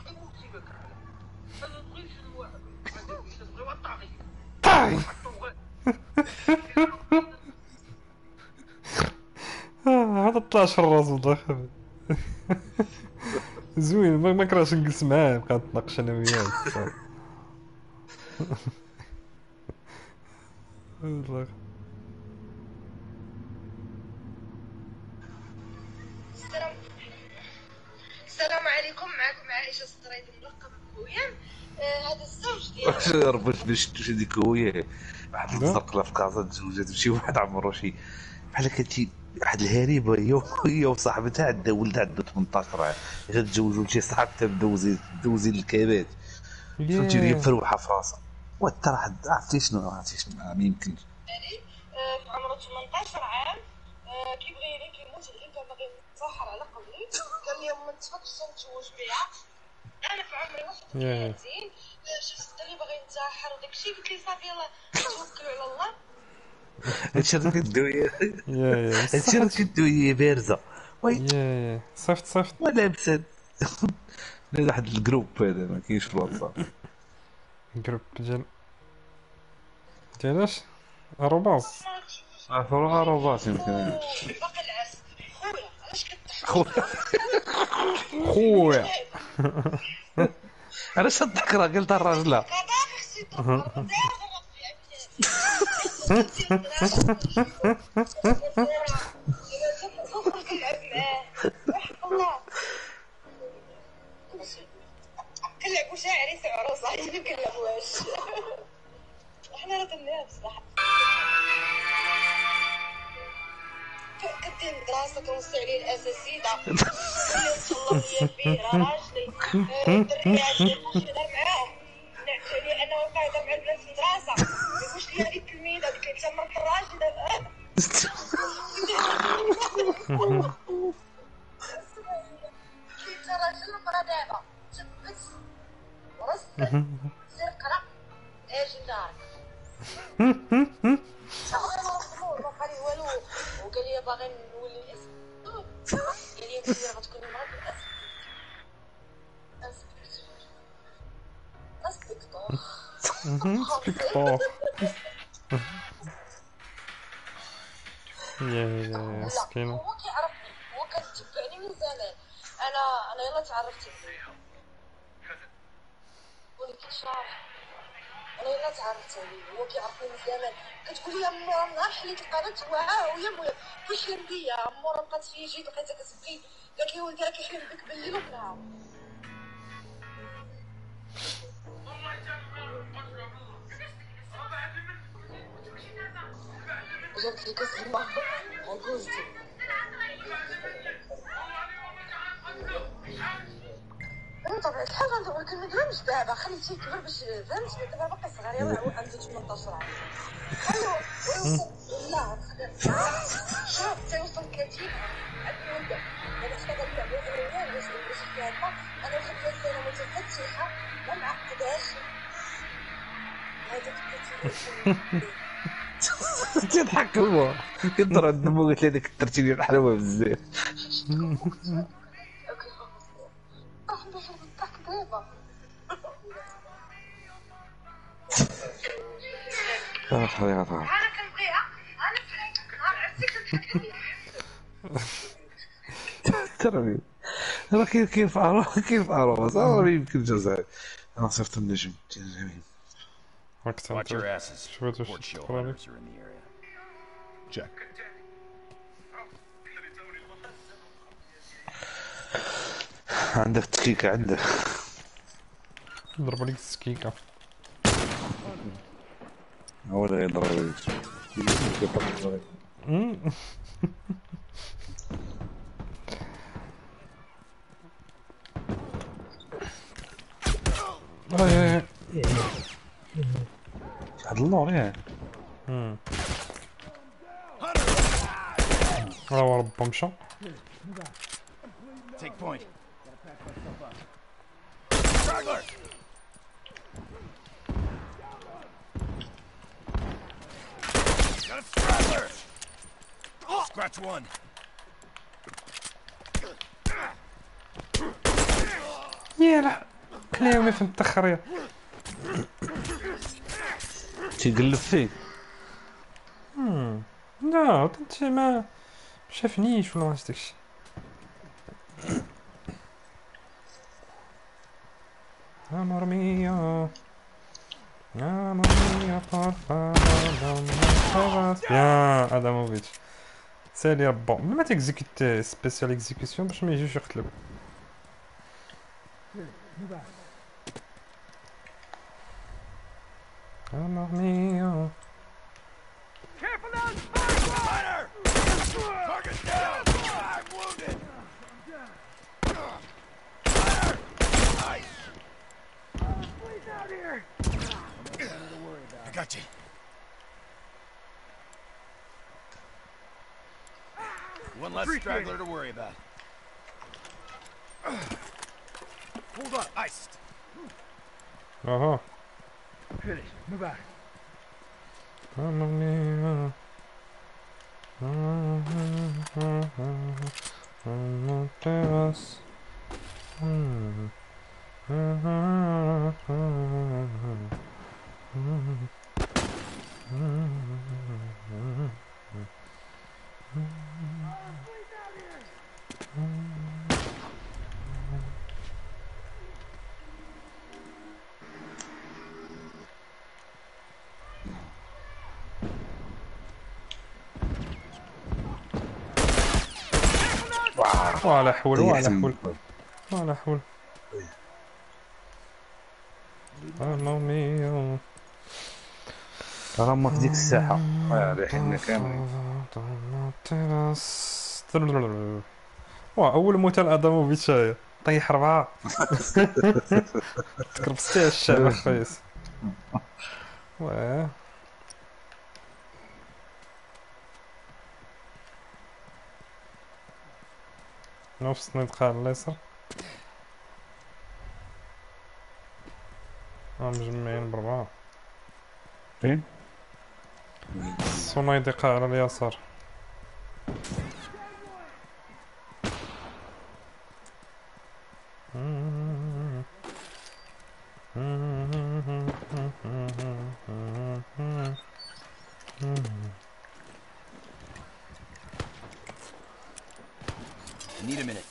هذه مصيبة كاملة انت ما تبغيش الواحد اللي قادر ويسا تبغي واحد الطاغية واحد طوغان آه، هذا طلعش الراس والله زوين ما ما كرهش نجلس معاه نبقى نتناقش أنا وياه. والله السلام السلام عليكم معكم عائشة السرايدي ملقب بخويا آه، هذا الزوج ديالي. باش تمشي ديك هوية واحد الزرقلة في كازا تزوجت بشي واحد عمرو شي بحال كنتي واحد الهريبة هي هي وصاحبتها عندها ولد عنده 18 عام غير تزوجوا لشي صاحبتها مدوزين مدوزين الكبات فهمتي؟ هي مفروحة في راسها. وانت راه عرفتي شنو عرفتي شنو ما يمكنش ديالي آه، في عمره 18 عام آه، كيبغي كيموت عليه كان باغي يتسحر على قبري. قال لي ما نتفكرش نتزوج بها. أنا في عمري 31 آه، شفت اللي باغي ينتحر وداكشي قلت لي صافي يلاه توكلوا على الله. هادشي راه كدوي هادشي راه كدوي بارزه وي صيفط صيفط ولابسات لا واحد الجروب هذا ما كاينش في الواتساب. الجروب ديال ديال اش اروباز عفوا اروباز يمكن خويا. خويا علاش الذكرى قلت الراجله كلك وش عريس عروسه هي كلموش إحنا كدير دراسه كنص عليه الاساسي ده الله يا بيه راجلي الدري عندي غير معاهم نعشى لأنه قاعدة مع البنات في المدرسة ما يقولش لي هذيك التلميذه هذيك اللي تسمر في الراجل سبيكتور يا يا مسكينة هو كيعرفني هو كتبعني من زمان. أنا أنا يلا تعرفت. عليه ولكن شرح أنا يلا تعرفت. عليه هو كيعرفني من زمان. كتقول لي أمو راه نهار حليت القناه وعاه ويا مويا كيحلم بيا أمو راه بقات في جيت لقيتها كتبكي قالت لي ولدي راه كيحلم بك بالليل وبالنهار Идет ли кис мама? Агузди. الحال غندور كان ما درامش دابا باش فهمت دابا باقي صغير يلاه هو عنده 18 عام لا شوف تيوصل كتيب المده دابا حنا كنلعبو أنا باش باش فيها أنا واحد سنه متفتحه ما معقداش هذاك الكتيب تضحك هو كثر الدموع قلت هذاك الترتيب ديال الحلاوه بزاف. اخ يا طار ترى راه كاين كاين في عروس كاين في عروس راه يمكن الجزائر أنا صرت النجم. جميل هاك Watch your asses. شوية واش Port show تقرا لي hunters are in the area. Check. عندك تكيكه عندك ضرب لك السكيكة هو اللي يضرب مم. آه، هاد اللور ياه مم. ها هو ربا مشى Take point. Straggler! Got a straggler! Scratch one. يلا خليهم في التخرية تيقلب فيه مم. لا انت ما شافنيش ولا ما عرفت داكشي Amor mío Amor mío por favor no me hagas Bien Adamovic سالي ربا ما تيكزيكيت سبيسيال اكزيكيسيون باش ما يجيوش يقتلوك Amor mío. Careful down, fire! Target down! I'm wounded! Fire! Please out here! I got you. One less Appreciate straggler it. to worry about. Hold on, iced. Uh huh. Finish. Move out. Vas ولا حول طيب ولا حول. ولا حول. فولو مي غرامك ديك الساحة. ريحنا كاملين واه أول موتة لأدامو بيتشاية طيح ربعة. تكربستي على الشعب خايس. واه. نفس ندخل اليسار آه مجمعين بربعة فين؟ صنيدقة على اليسار I need a minute.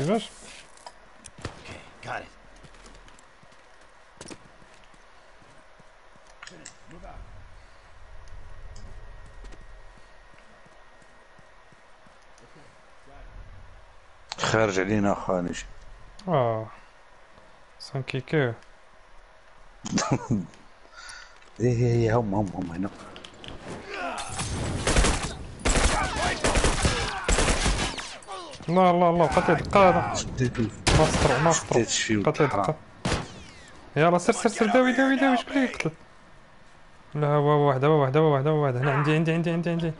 Okay, got it. خارج علينا خانج. آه. سان كيكو إيه هي هي هم هم هم هنا. لا لا لا قتل يدقى ماستر ماستر قتل ما يلا سر سر سر داوي داوي داوي. شكون اللي يقتل؟ لا هو واحد هو واحد هو واحد هو واحد. هنا عندي عندي عندي عندي عندي.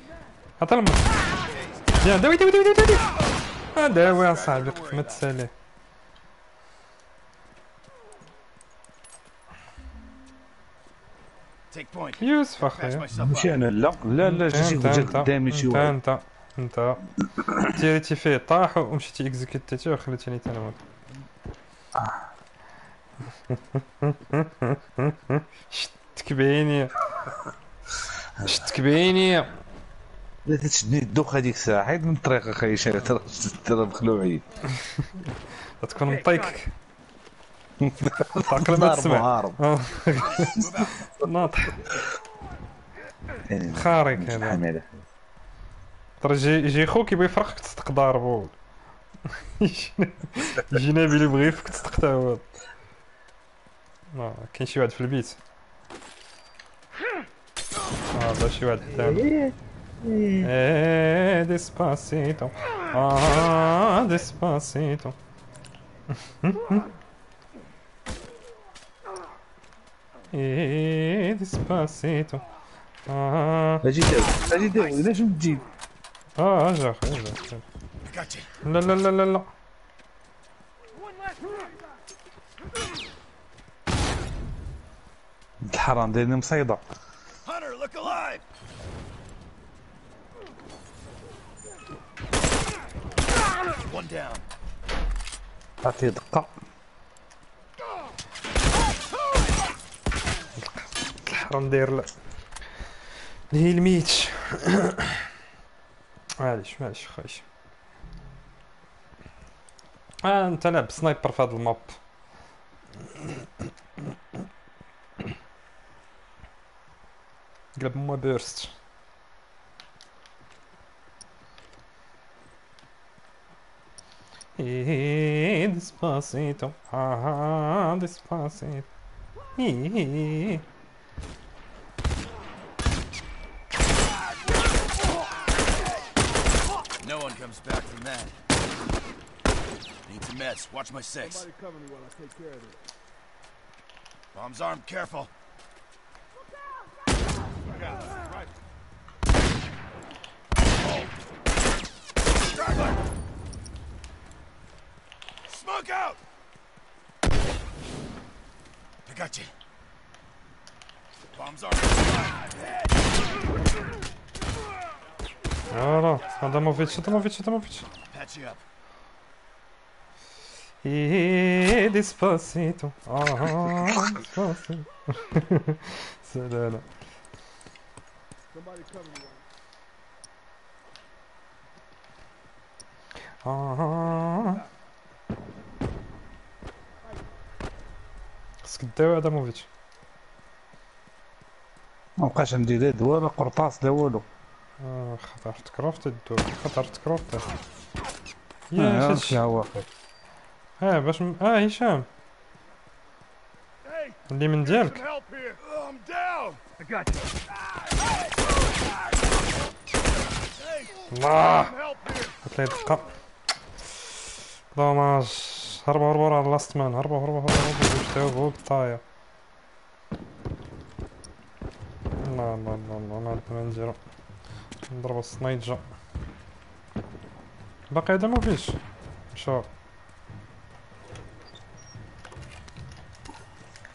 عطى الماء يا داوي داوي داوي داوي داوي. آه، يا صاحبي ما تساليه يوسف أخي. ماشي أنا لا لا لا جيت قدامي شي واحد تيريتي فيه طاح ومشيتي اكزيكيوتيتي وخليتيني تنموت شتك بعيني شتك بعيني لا تشدني الدوخ هذيك الساعة حيد من الطريق أخي ترى ترى مخلوعين تكون مطيكك تعقل ما تسمع. ناطح خارق هذا ترى يجي يجي خوك يبغي يفرقك تصدق ضاربو نبيل اللي يبغي يفك تصدق تا هو كاين شي واحد في البيت. آه هذا شي واحد قدام إيه. ديسباسيتو. آه ديسباسيتو. إيه ديسباسيتو. آه. أجي داوي أجي داوي علاش ما تجيب آه ازرق ازرق لا لا لا لا لا. الحرام دايرين مصيده عطيه دقة. الحرام داير له الهيلميت معليش معليش خويا آه انت لعب سنايبر في هاد الماب. قلب مو بيرست. إيه ديسباسيتو آه ديسباسيتو إيه comes back from that. Need some meds. Watch my six. Somebody cover me while I take care of this. Bombs armed. Careful. Straggler! Smoke out! I got you. Bombs armed. Dobra, Adamowicz, Adamowicz, Adamowicz. Patch you up. Eh, despacito, ah, despacito. سلام Somebody cover me. آه. خصك داوي ادموفيتش ما بقاش عندي لا دواء لا قرطاس لا والو آه، خطر تكرفت الدور خطر تكرفت يا آه، شي عواقب ها باش م... آه هشام اللي من ديالك الله. قلت لي دقه دوماج هربوا هربوا راه لاست مان هربوا هربوا هربوا هربوا. جاوبوا بالطاية الله الله الله الله. ما عندنا نديرو نضربو السنايجا باقي هذا ما فيش مشاو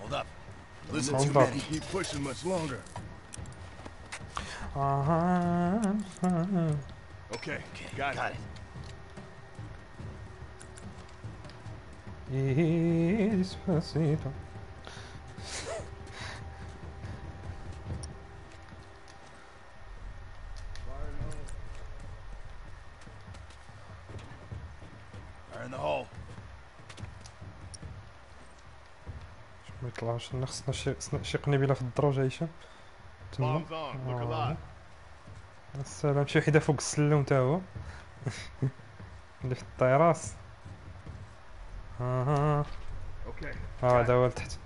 Hold up. Listen Hold too up. many. Keep pushing much longer. Okay, got, Got it. it. ما يطلعش لنا خصنا شي شي قنيبله في الدروج عايشه تما. السلام شي وحده فوق السلم تا هو اللي في الطيراس أها Okay. آه هذا هو لتحت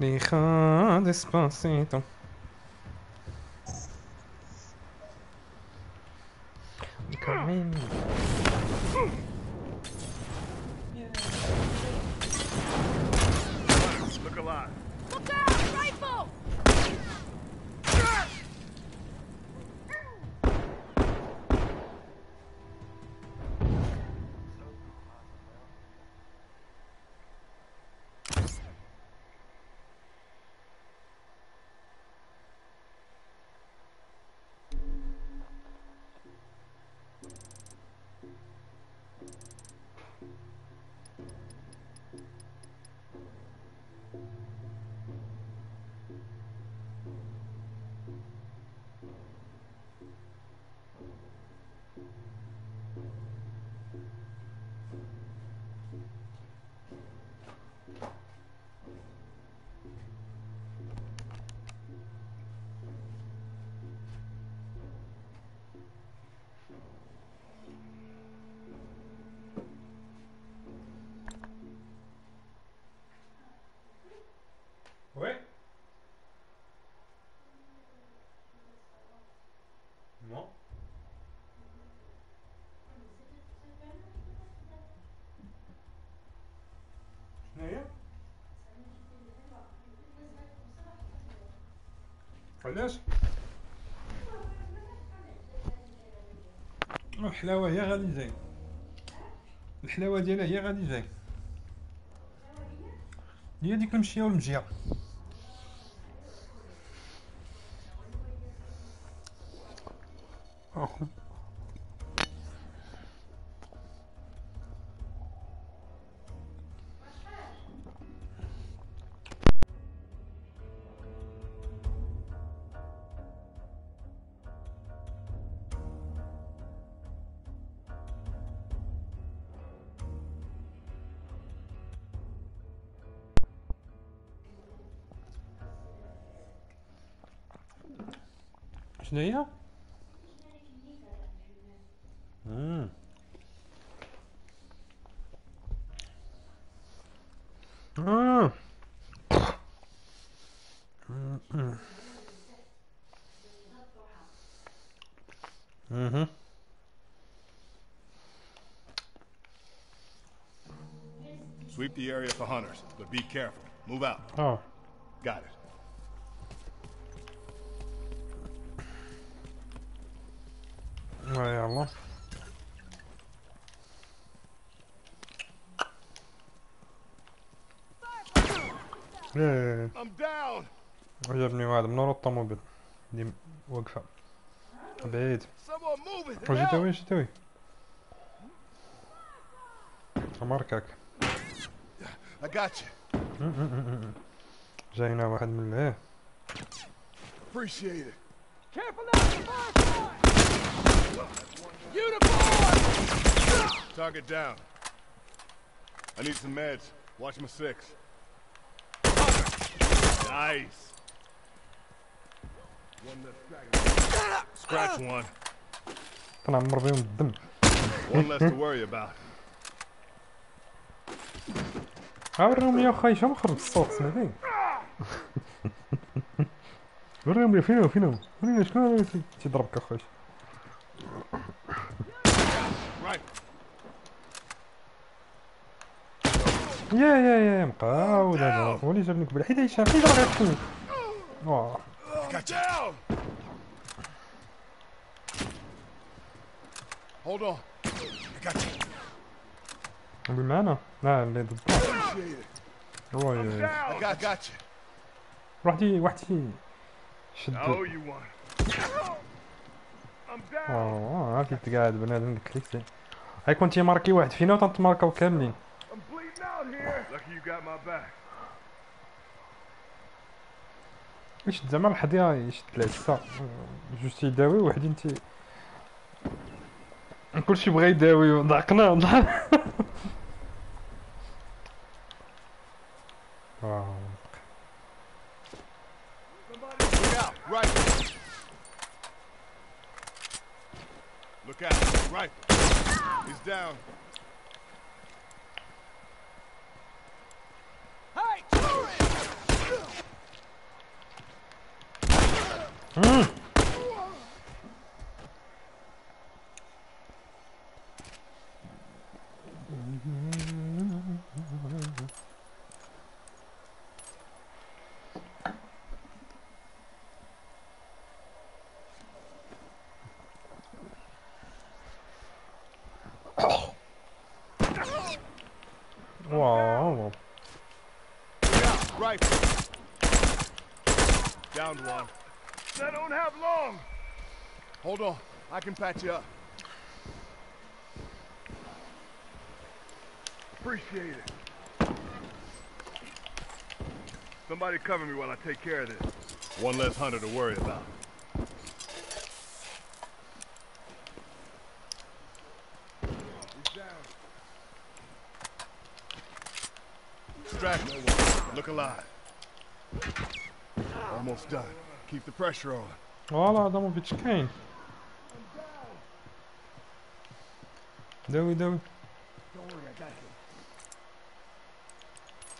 avec les reins d'Espacito. Oui. Non. شناهي؟ علاش؟ الحلاوة هي غادي جاي الحلاوة ديالها هي غادي جاي هي ديك المشية والمجية Nea? Mm. Mm. Mm -mm. Mm-hmm. Sweep the area for hunters, but be careful. Move out. Oh. Got it. عجبني واحد من ورا الطوموبيل دي واقفة بعيد. وجي توي وجي توي ماركاك جاينا واحد من إيه ابريشيت Target down. I need some meds. Watch my six. Nice. Scratch one. تنعمر بهم الدم One less to worry about. وريهم يا أخي شنو مخرج الصوت سمعتي وريهم لي فينهم فينهم ورينا شكون اللي تيضربك اخويا. يا يا يا مقاود هذا هو اللي جابني قبل حيت هشام حيت راه غيقتلني واه Got down. Hold on. I got you. اللي معانا لا اللي ضدنا هو I got, got you. وحدي وحدي شد I owe you one. I'm down. آه كنت قاعد بنادم قلت لك زين هاي كنت ماركي واحد فينا وتنتماركاو كاملين I'm bleeding out here. Lucky you got my back. يشد زعما الحديقة يشد العسا جوج تيداوي وحدين تي كلشي بغا يداوي ضعقنا Look out. Right. He's down. 嗯。I can patch you up. Appreciate it. Somebody cover me while I take care of this. One less hunter to worry about. He's down. Distract no. Look alive. Almost done. Keep the pressure on. Do it, do it. Don't worry, I got you.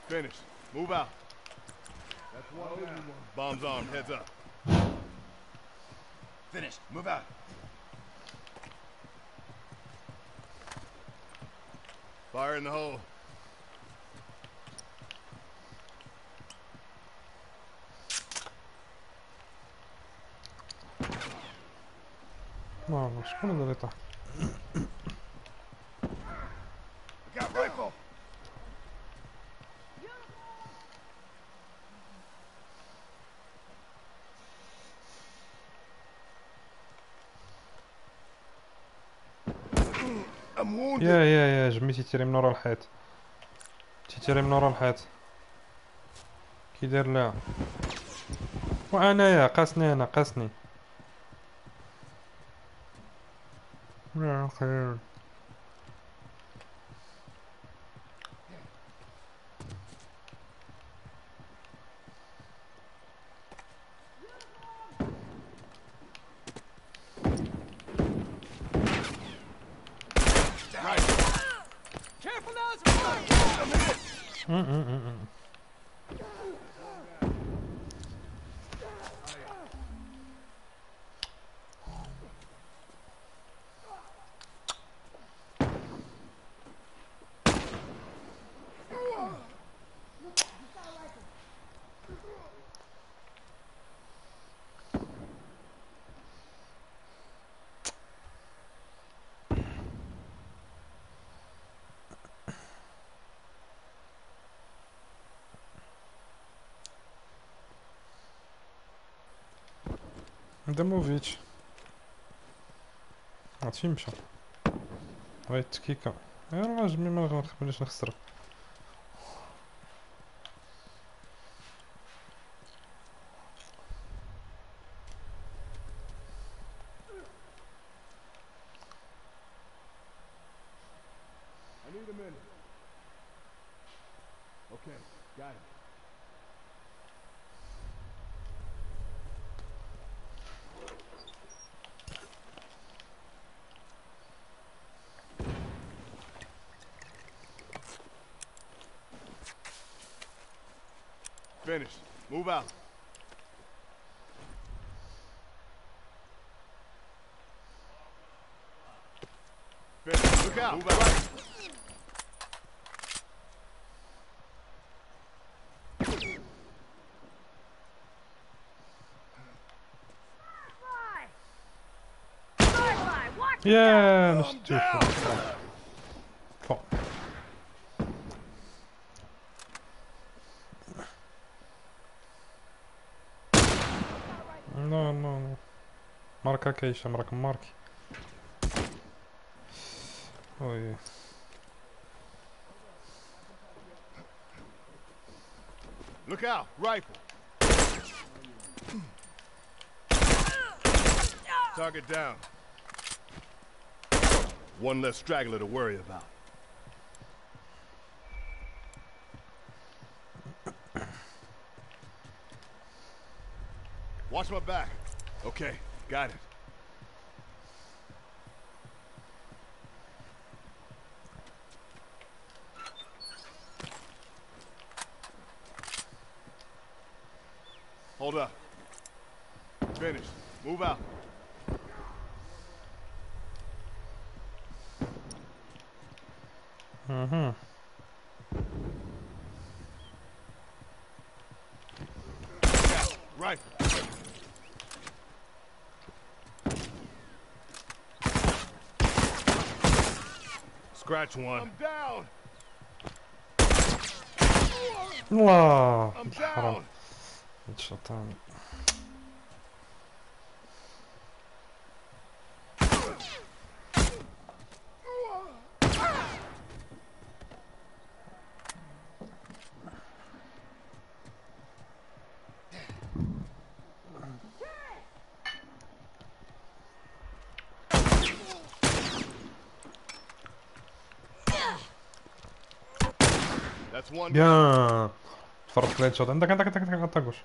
Finish. Move out. That's one down. Bombs on. Heads up. Finish. Move out. Fire in the hole. Vamos, quando deve estar? يا يا يا جمي تيتيري من ورا الحيط. تيتيري من ورا الحيط. كي داير لها. وأنايا قاسني أنا قاسني. يا خير. دموفيتش هادشي مشى بغا يتكيكا غير راه جمي ما نخبرش نخسر I Keisha, marka marki. Ojej. Look out. Rifle. Target down. One less straggler to worry about. Watch my back. Okay, got it. Hold up. Finished over. Uh-huh. Mm-hmm. Rifle. Scratch one. I'm down. Wow. I'm down. It's so one. Yeah. Twardy headshot. And tak, tak, tak, tak, tak, już.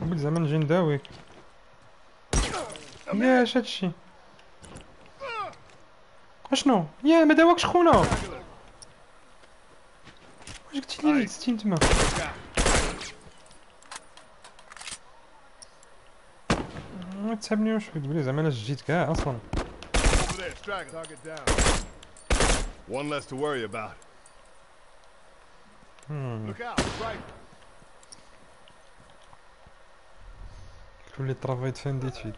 Być za mężem dołek. اش هادشي أشنو يا ما داوكش خونا واش قلتي لي 60 تما ما تسحبني واش تقولي زعما أنا جيت كاع أصلا. One less to worry about. Hmm. Look out. Rifle. كل اللي طرافايت فين ديت فيد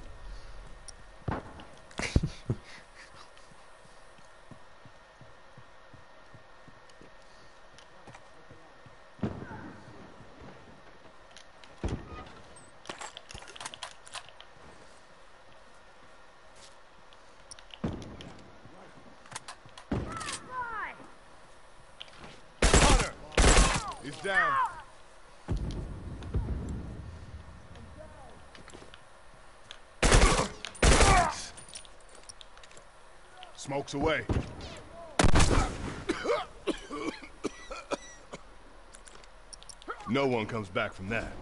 Smokes away. No one comes back from that.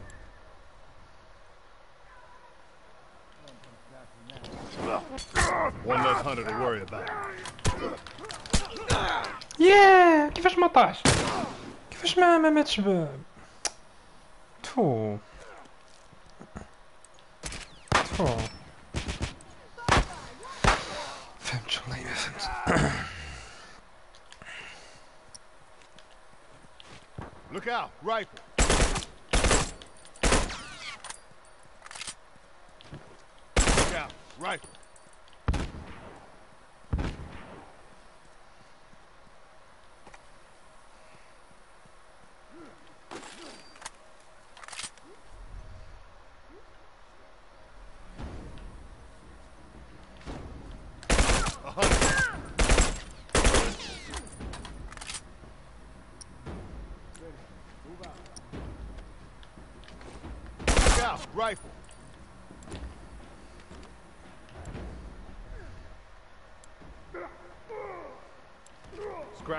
One less hunter to worry about. ياه كيفاش ما طاحش كيفاش ما ما ماتش ب تفو تفو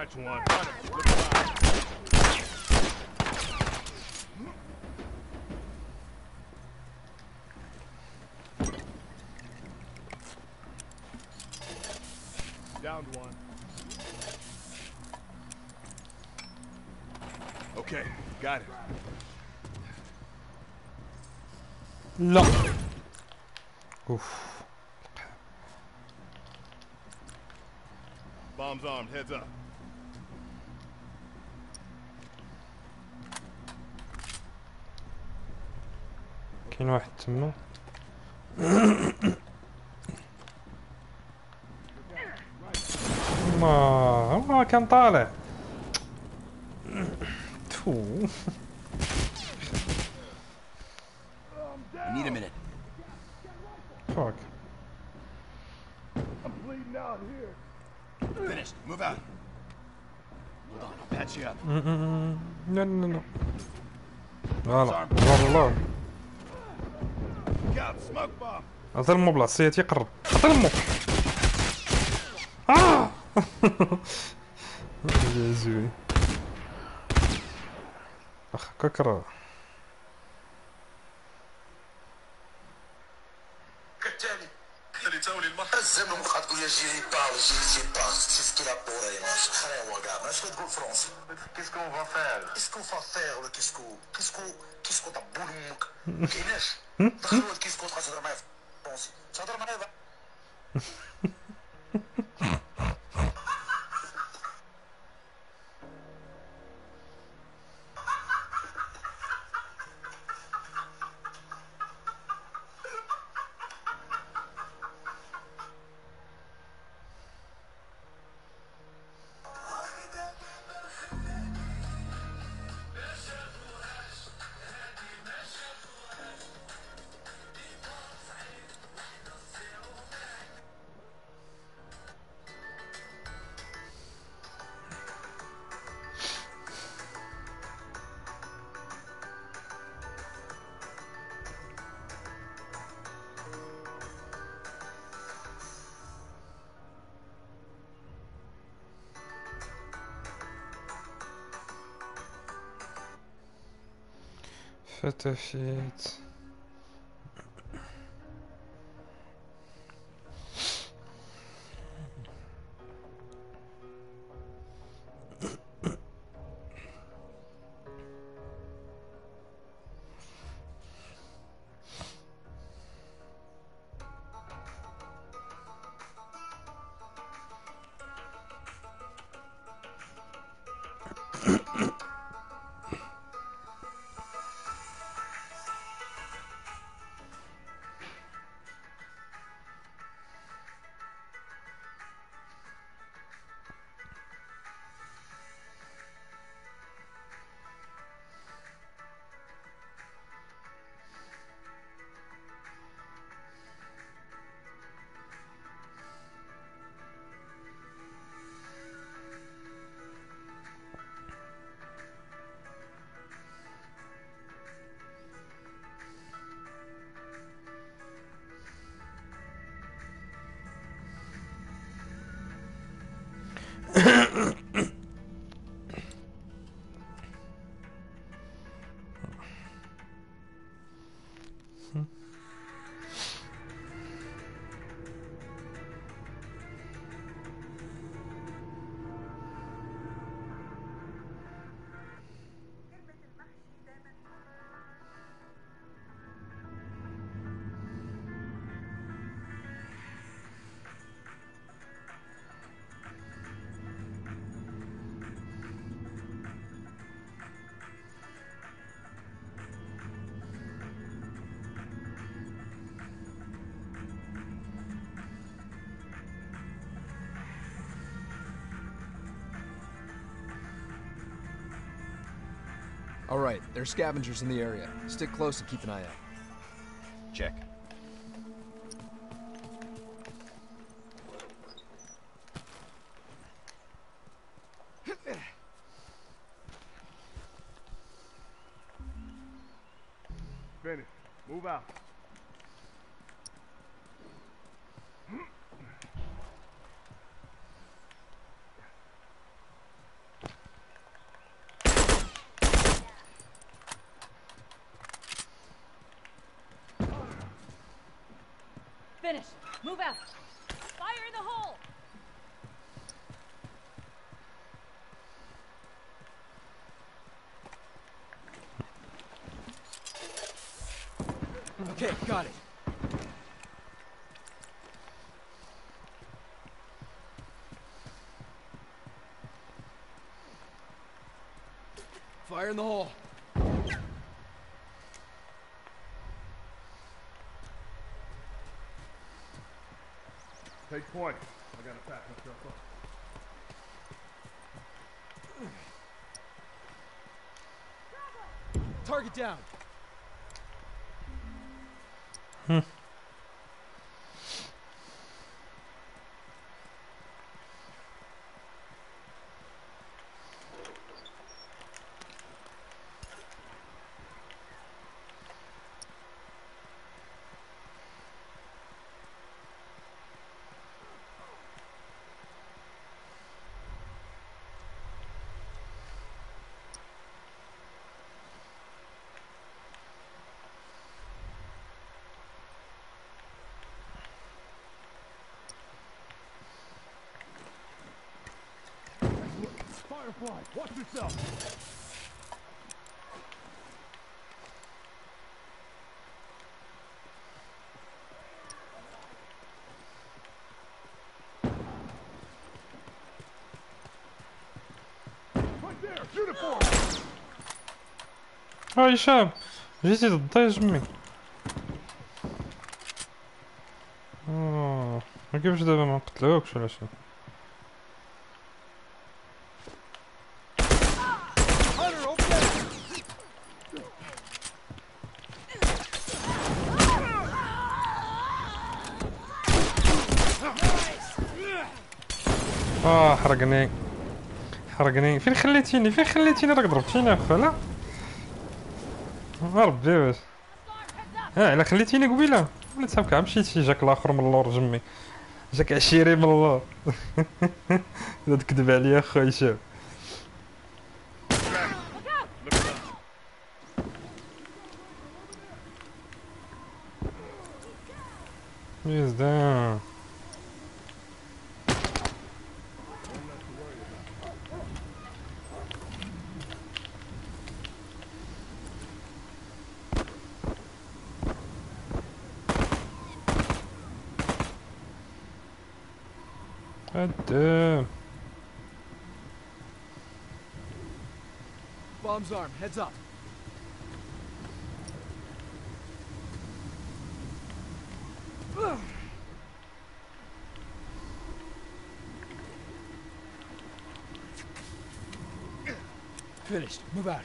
Scratch one. Downed one. Okay, got it. No. Oof. Bombs armed, heads up. كاين واحد تما. ما ما كان طالع. تفو. هذا الموب العصياتي قرب هذا مو آه! يا زوي. أخ كاكرا это офигеть. There are scavengers in the area. Stick close and keep an eye out. Check. Finished. Move out. out. Fire in the hole. Okay, got it. Fire in the hole. Take point. I gotta pack myself up. Target down. Firefly, А, еще! Вези, дай жми. О, ну, give же давай, мы подлёг, что ли, حرقني. حرقني. فين خليتيني؟ فين خليتيني؟ راك ضربتيني اخا لا. ربي واش؟ آه على خليتيني قبيلة. ولا تسابك مشيتي جاك الآخر من اللور جمي. جاك عشيري من اللور. لا تكذب عليا اخا هشام Yes, down. Duh. Bomb's arm, heads up. Finished. Move out.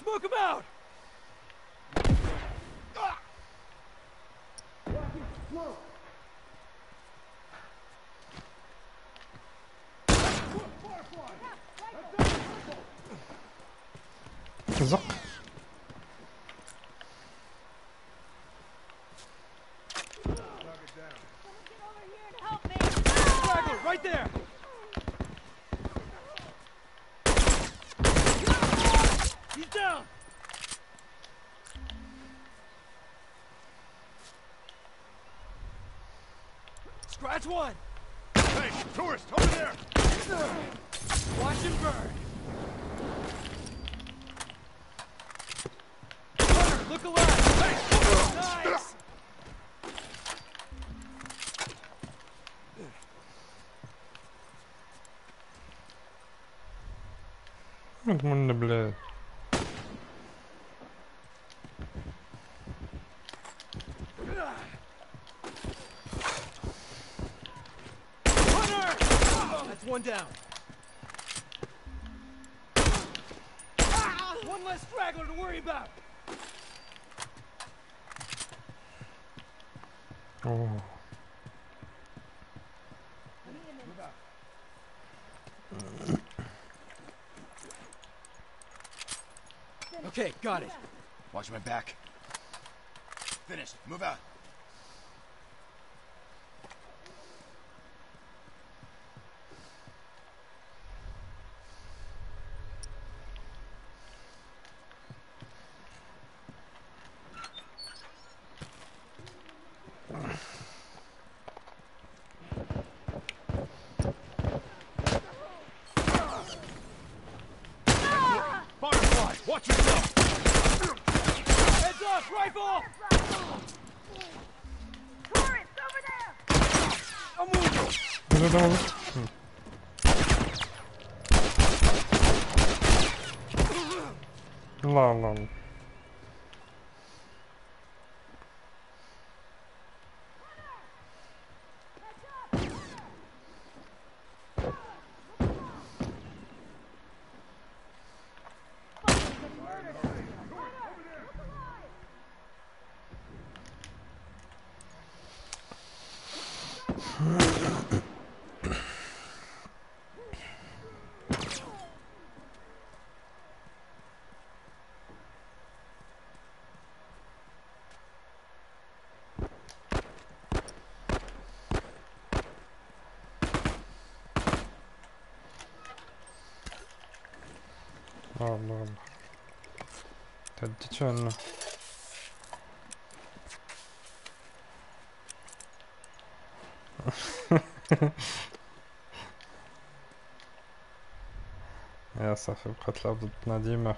Smoke him out! زق Straggler, right there! He's down! Scratch one! Hey, tourist, over there. Watch him burn! Hunter, look alive! Nice! من one down. One less straggler to worry about. Oh. Okay, got it. Watch my back. Finished. Move out. والله والله تعدت شعلنا يا صافي بقات الأرض ضدنا ديما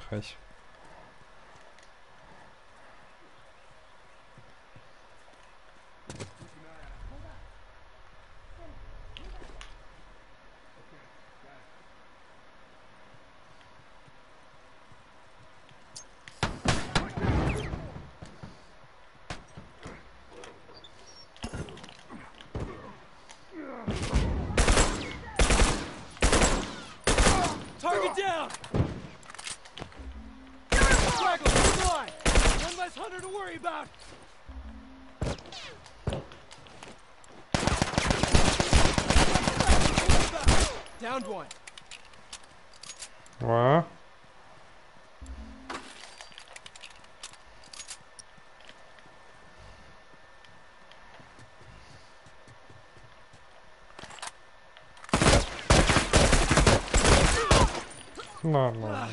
الله. الله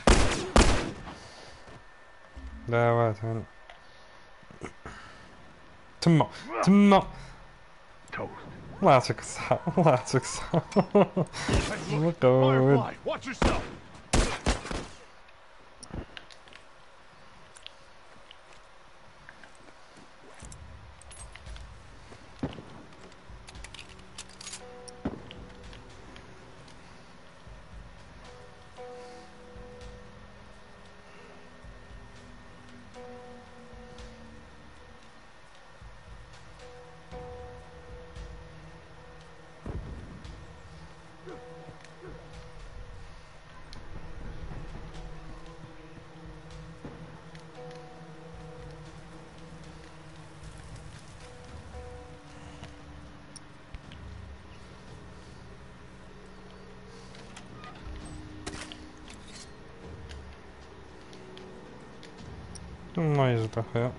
دعوات هنا تما تما الله يعطيك الصحة الله يعطيك الصحة. Alter, ja.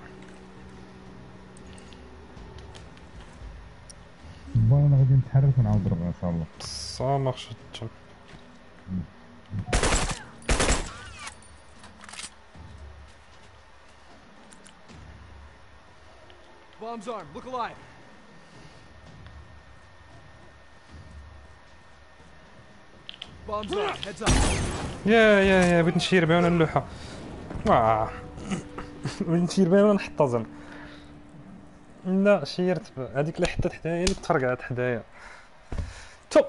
والله غادي نتحرك ونعاود نضربها إن شاء الله سا مارش التوب Bombs armed, look alive! Bombs armed, heads up! Yeah, yeah, yeah, بغيت نشير بها اللوحة. واه نشير بها وأنا نحتضن لا شيرت هذيك اللي حطت حدايا اللي تفرقعت حدايا. تو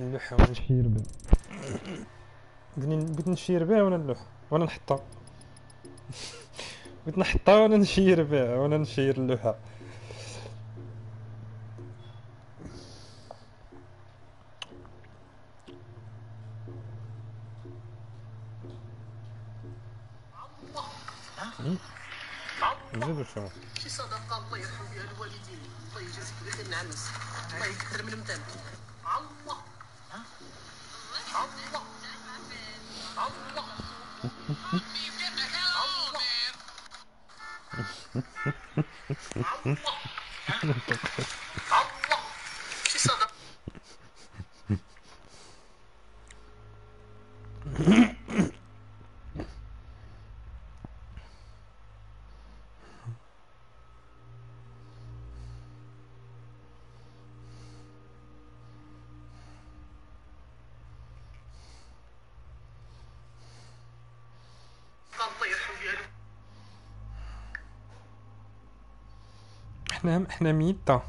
اللوحة وأنا نشير بها بغيت نشير بها وأنا اللوحة وأنا نحطها. بغيت نحطها وأنا نشير بها وأنا نشير اللوحة. 基礎的っ贵っ。المهم إحنا ميتا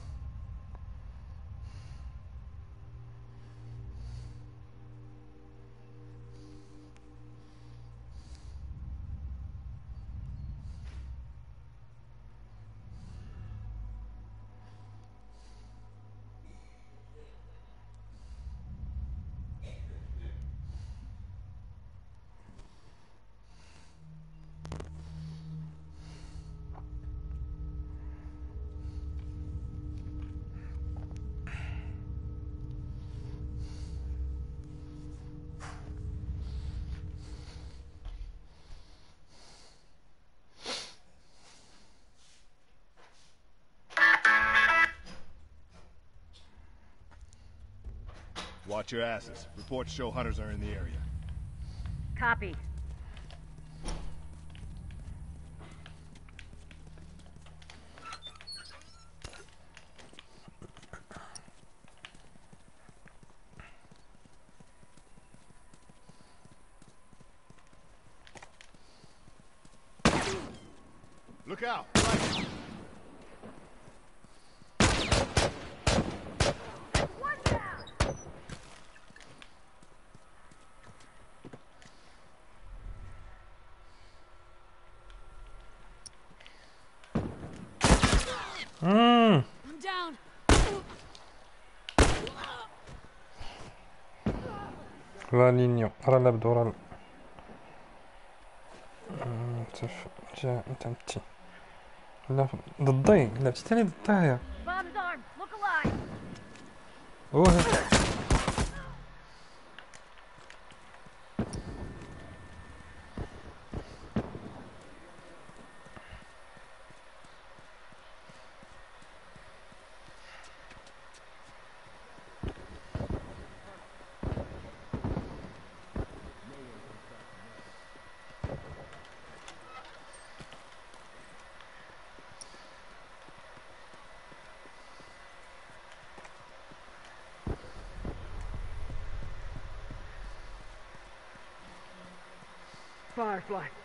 Watch your asses. Reports show hunters are in the area. Copy. Look out! فالينيو رانا بدو رانا تف جا انت متي لا ضدي لعبتي تاني ضدها هي اوه Firefly.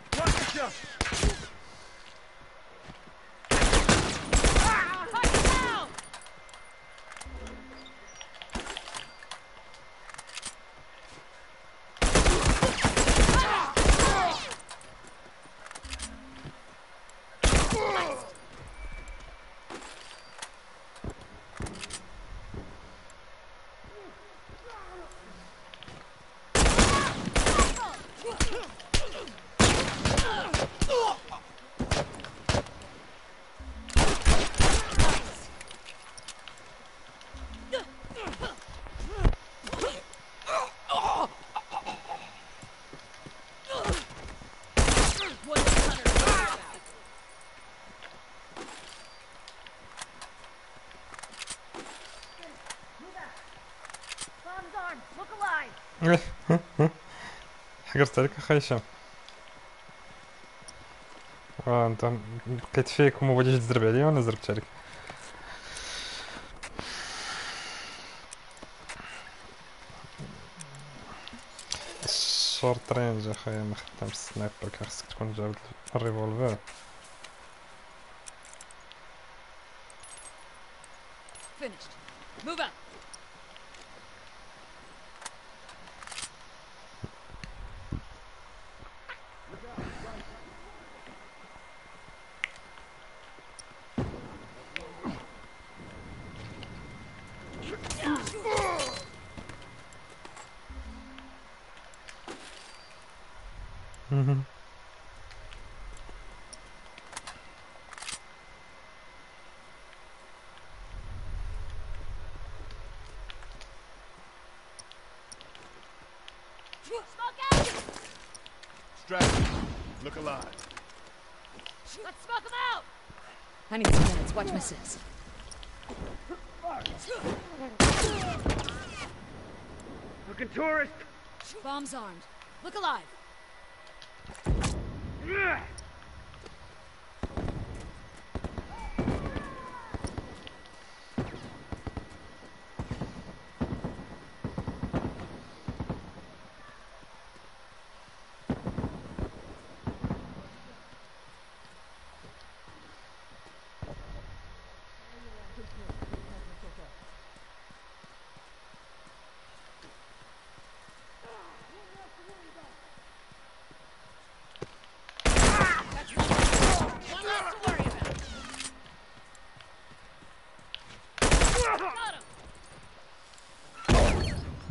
حقرت عليك أخي هشام آه أنت بقيت فيك وما بغيتيش تزرب عليا وأنا زربت عليك. الشورت رينج اخويا ما خدامش السنايبر كان خصك تكون جابد الريفولفر.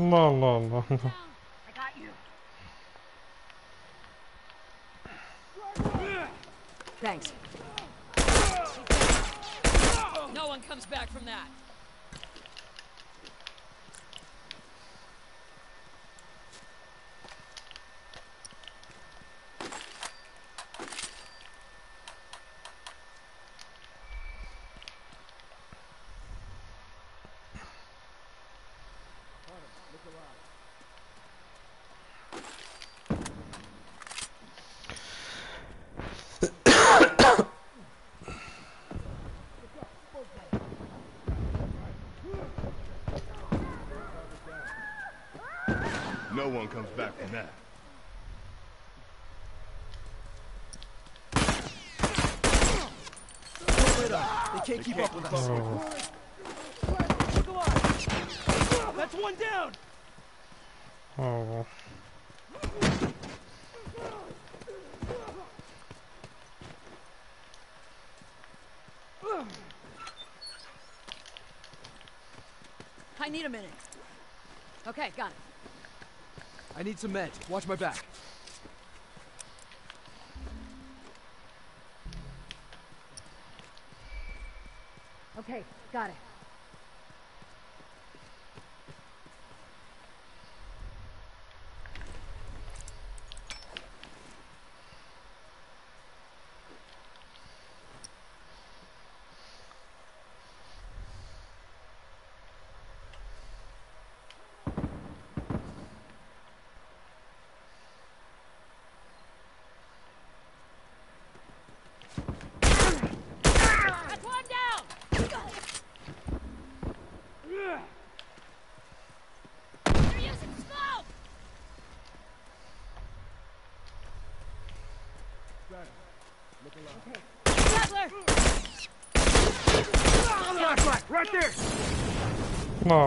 まあまあまあ。No one comes back from that. They can't keep up with us. Look alive. That's one down. Oh. I need a minute. Okay, got it. I need some meds. Watch my back. Okay, got it. That's one down! You're using smoke! Straggler! Flashlight, right there. La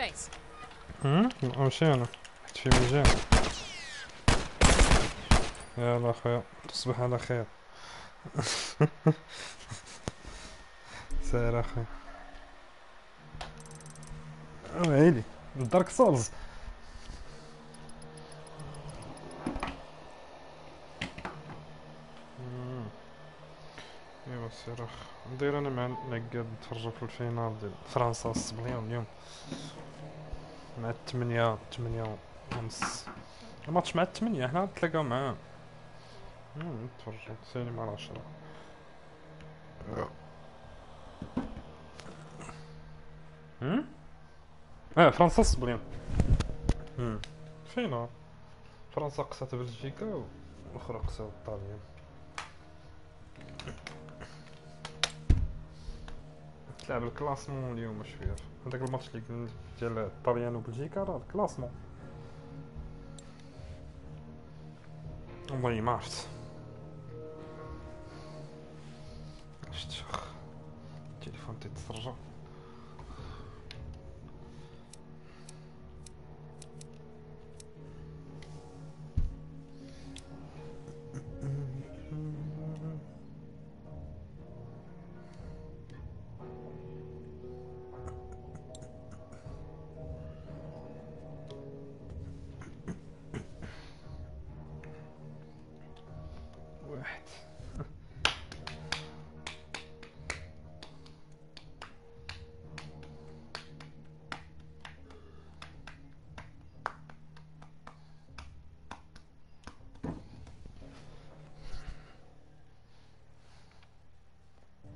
base. هم؟ مشينا في مجال يلا اخويا تصبح على خير سير اخويا ويلي دارك سولز. ايوا سير اخ ندير أنا مع النقاد نتفرجو في الفينال ديال فرنسا والصبليون اليوم مع الثمانية الثمانية ونص. الماتش مع الثمانية حنا نتلاقاو معاه نتفرجو. سينما على عشرة هم؟ آه فرنسا هم. فينا. فرنسا قصات بلجيكا والاخرى قصات الطاليان تلعب الكلاسمون اليوم شوية هذاك الماتش اللي قلنا ديال الطاليان وبلجيكا راه الكلاسمون والله ما عرفت شفت شخ التليفون تيتسرجع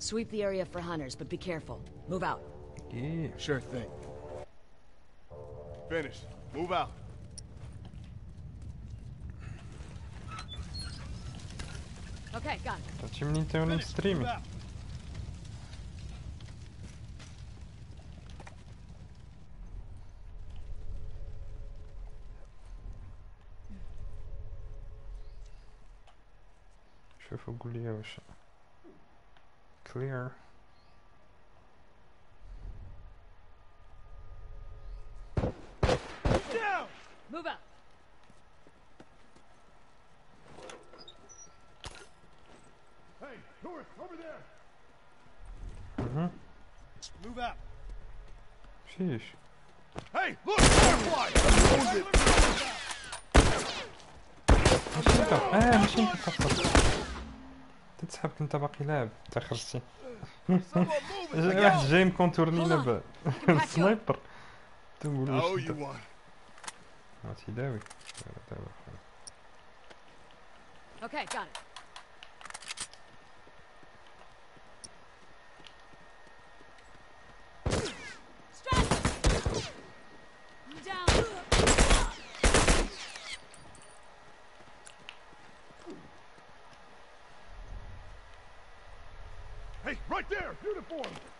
Sweep the area for hunters, but be careful. Move out. Yeah. Sure thing. Finish. Move out. Okay, got it. Зачем мне это он стримит? يلعب تا خرجتي واحد جاي مكونتورنينا بالسنايبر تنقول واش ما تيداوي أوكي جات uniform.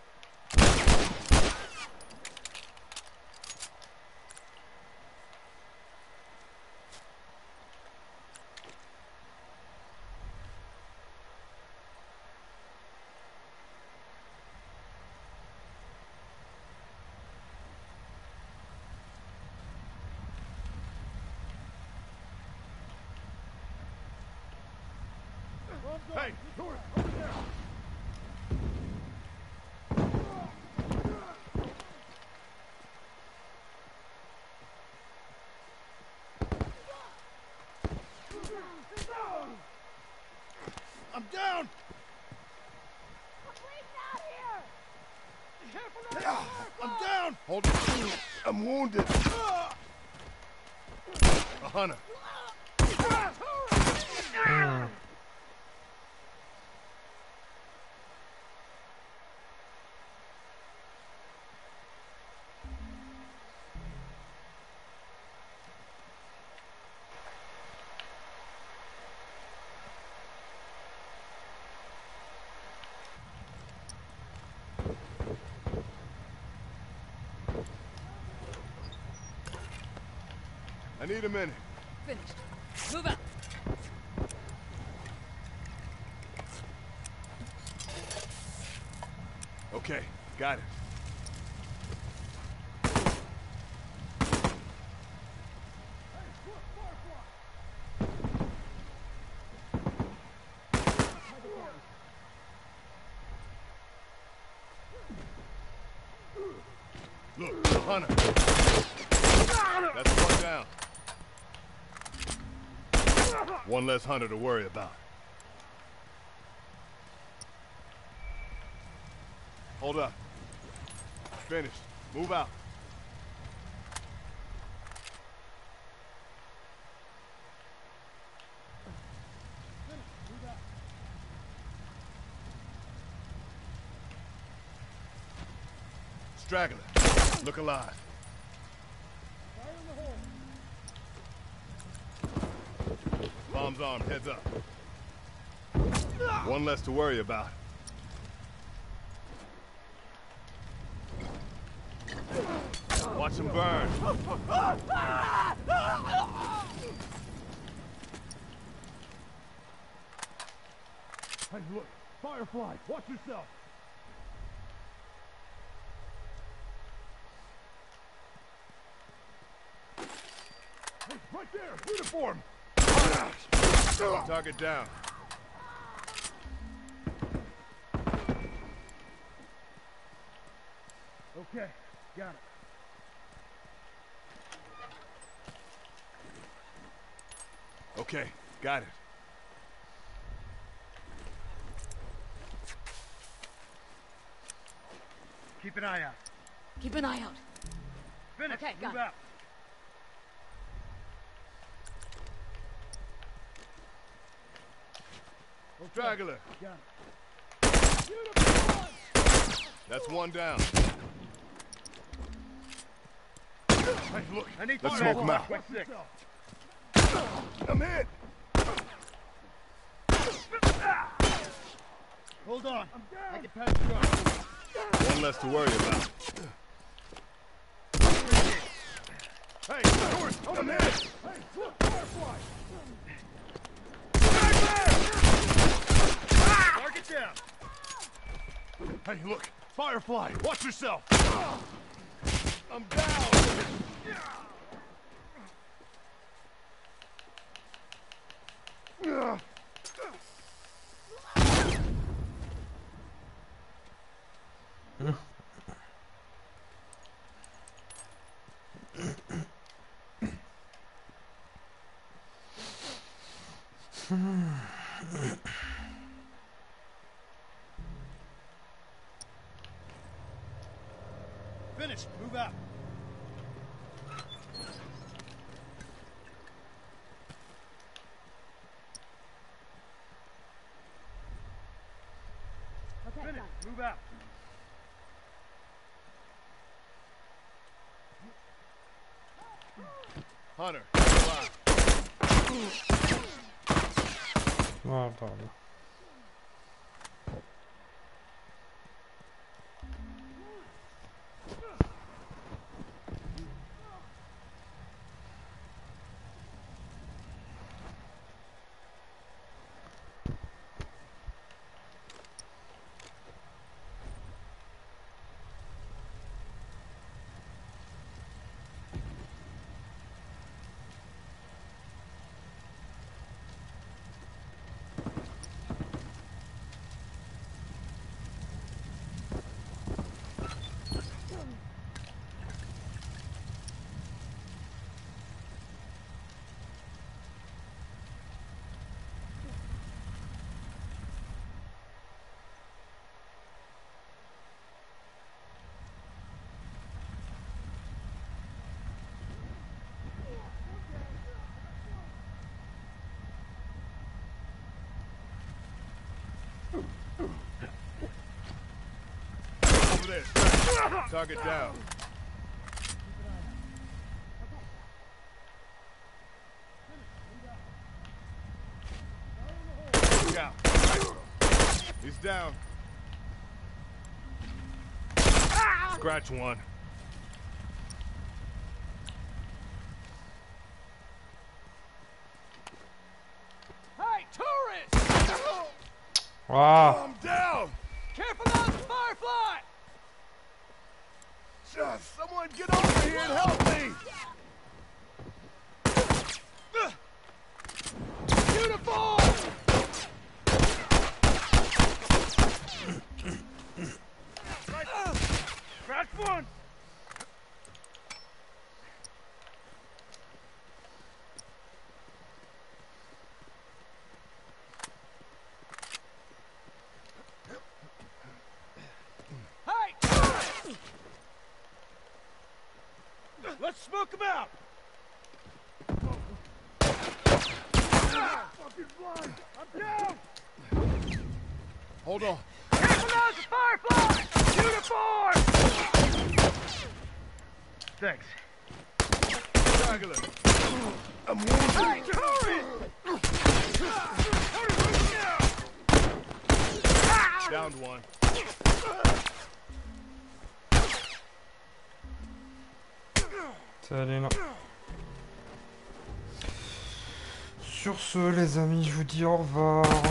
I need a minute. Finished. Move out. Okay, got it. Look, hunter. That's one down. One less hunter to worry about. Hold up. Finished. Move out. Straggler. Look alive. Armed. Heads up. One less to worry about. Watch him burn. Hey, look! Firefly! Watch yourself! Hey, right there! Uniform! Target down. Okay, got it. Okay, got it. Keep an eye out. Keep an eye out. Finish. Okay, got Move it. Straggler. That's one down. Hey, look. I need Let's smoke him out. I'm hit. Hold on. I can patch you up. One less to worry about. Hey, George, I'm hit. Hey, look! Firefly! Target down. Hey, look. Firefly, watch yourself. I'm down. Target down. He's down. Scratch one. Hey, tourist! Wow. Smoke him out! Vous dis au revoir.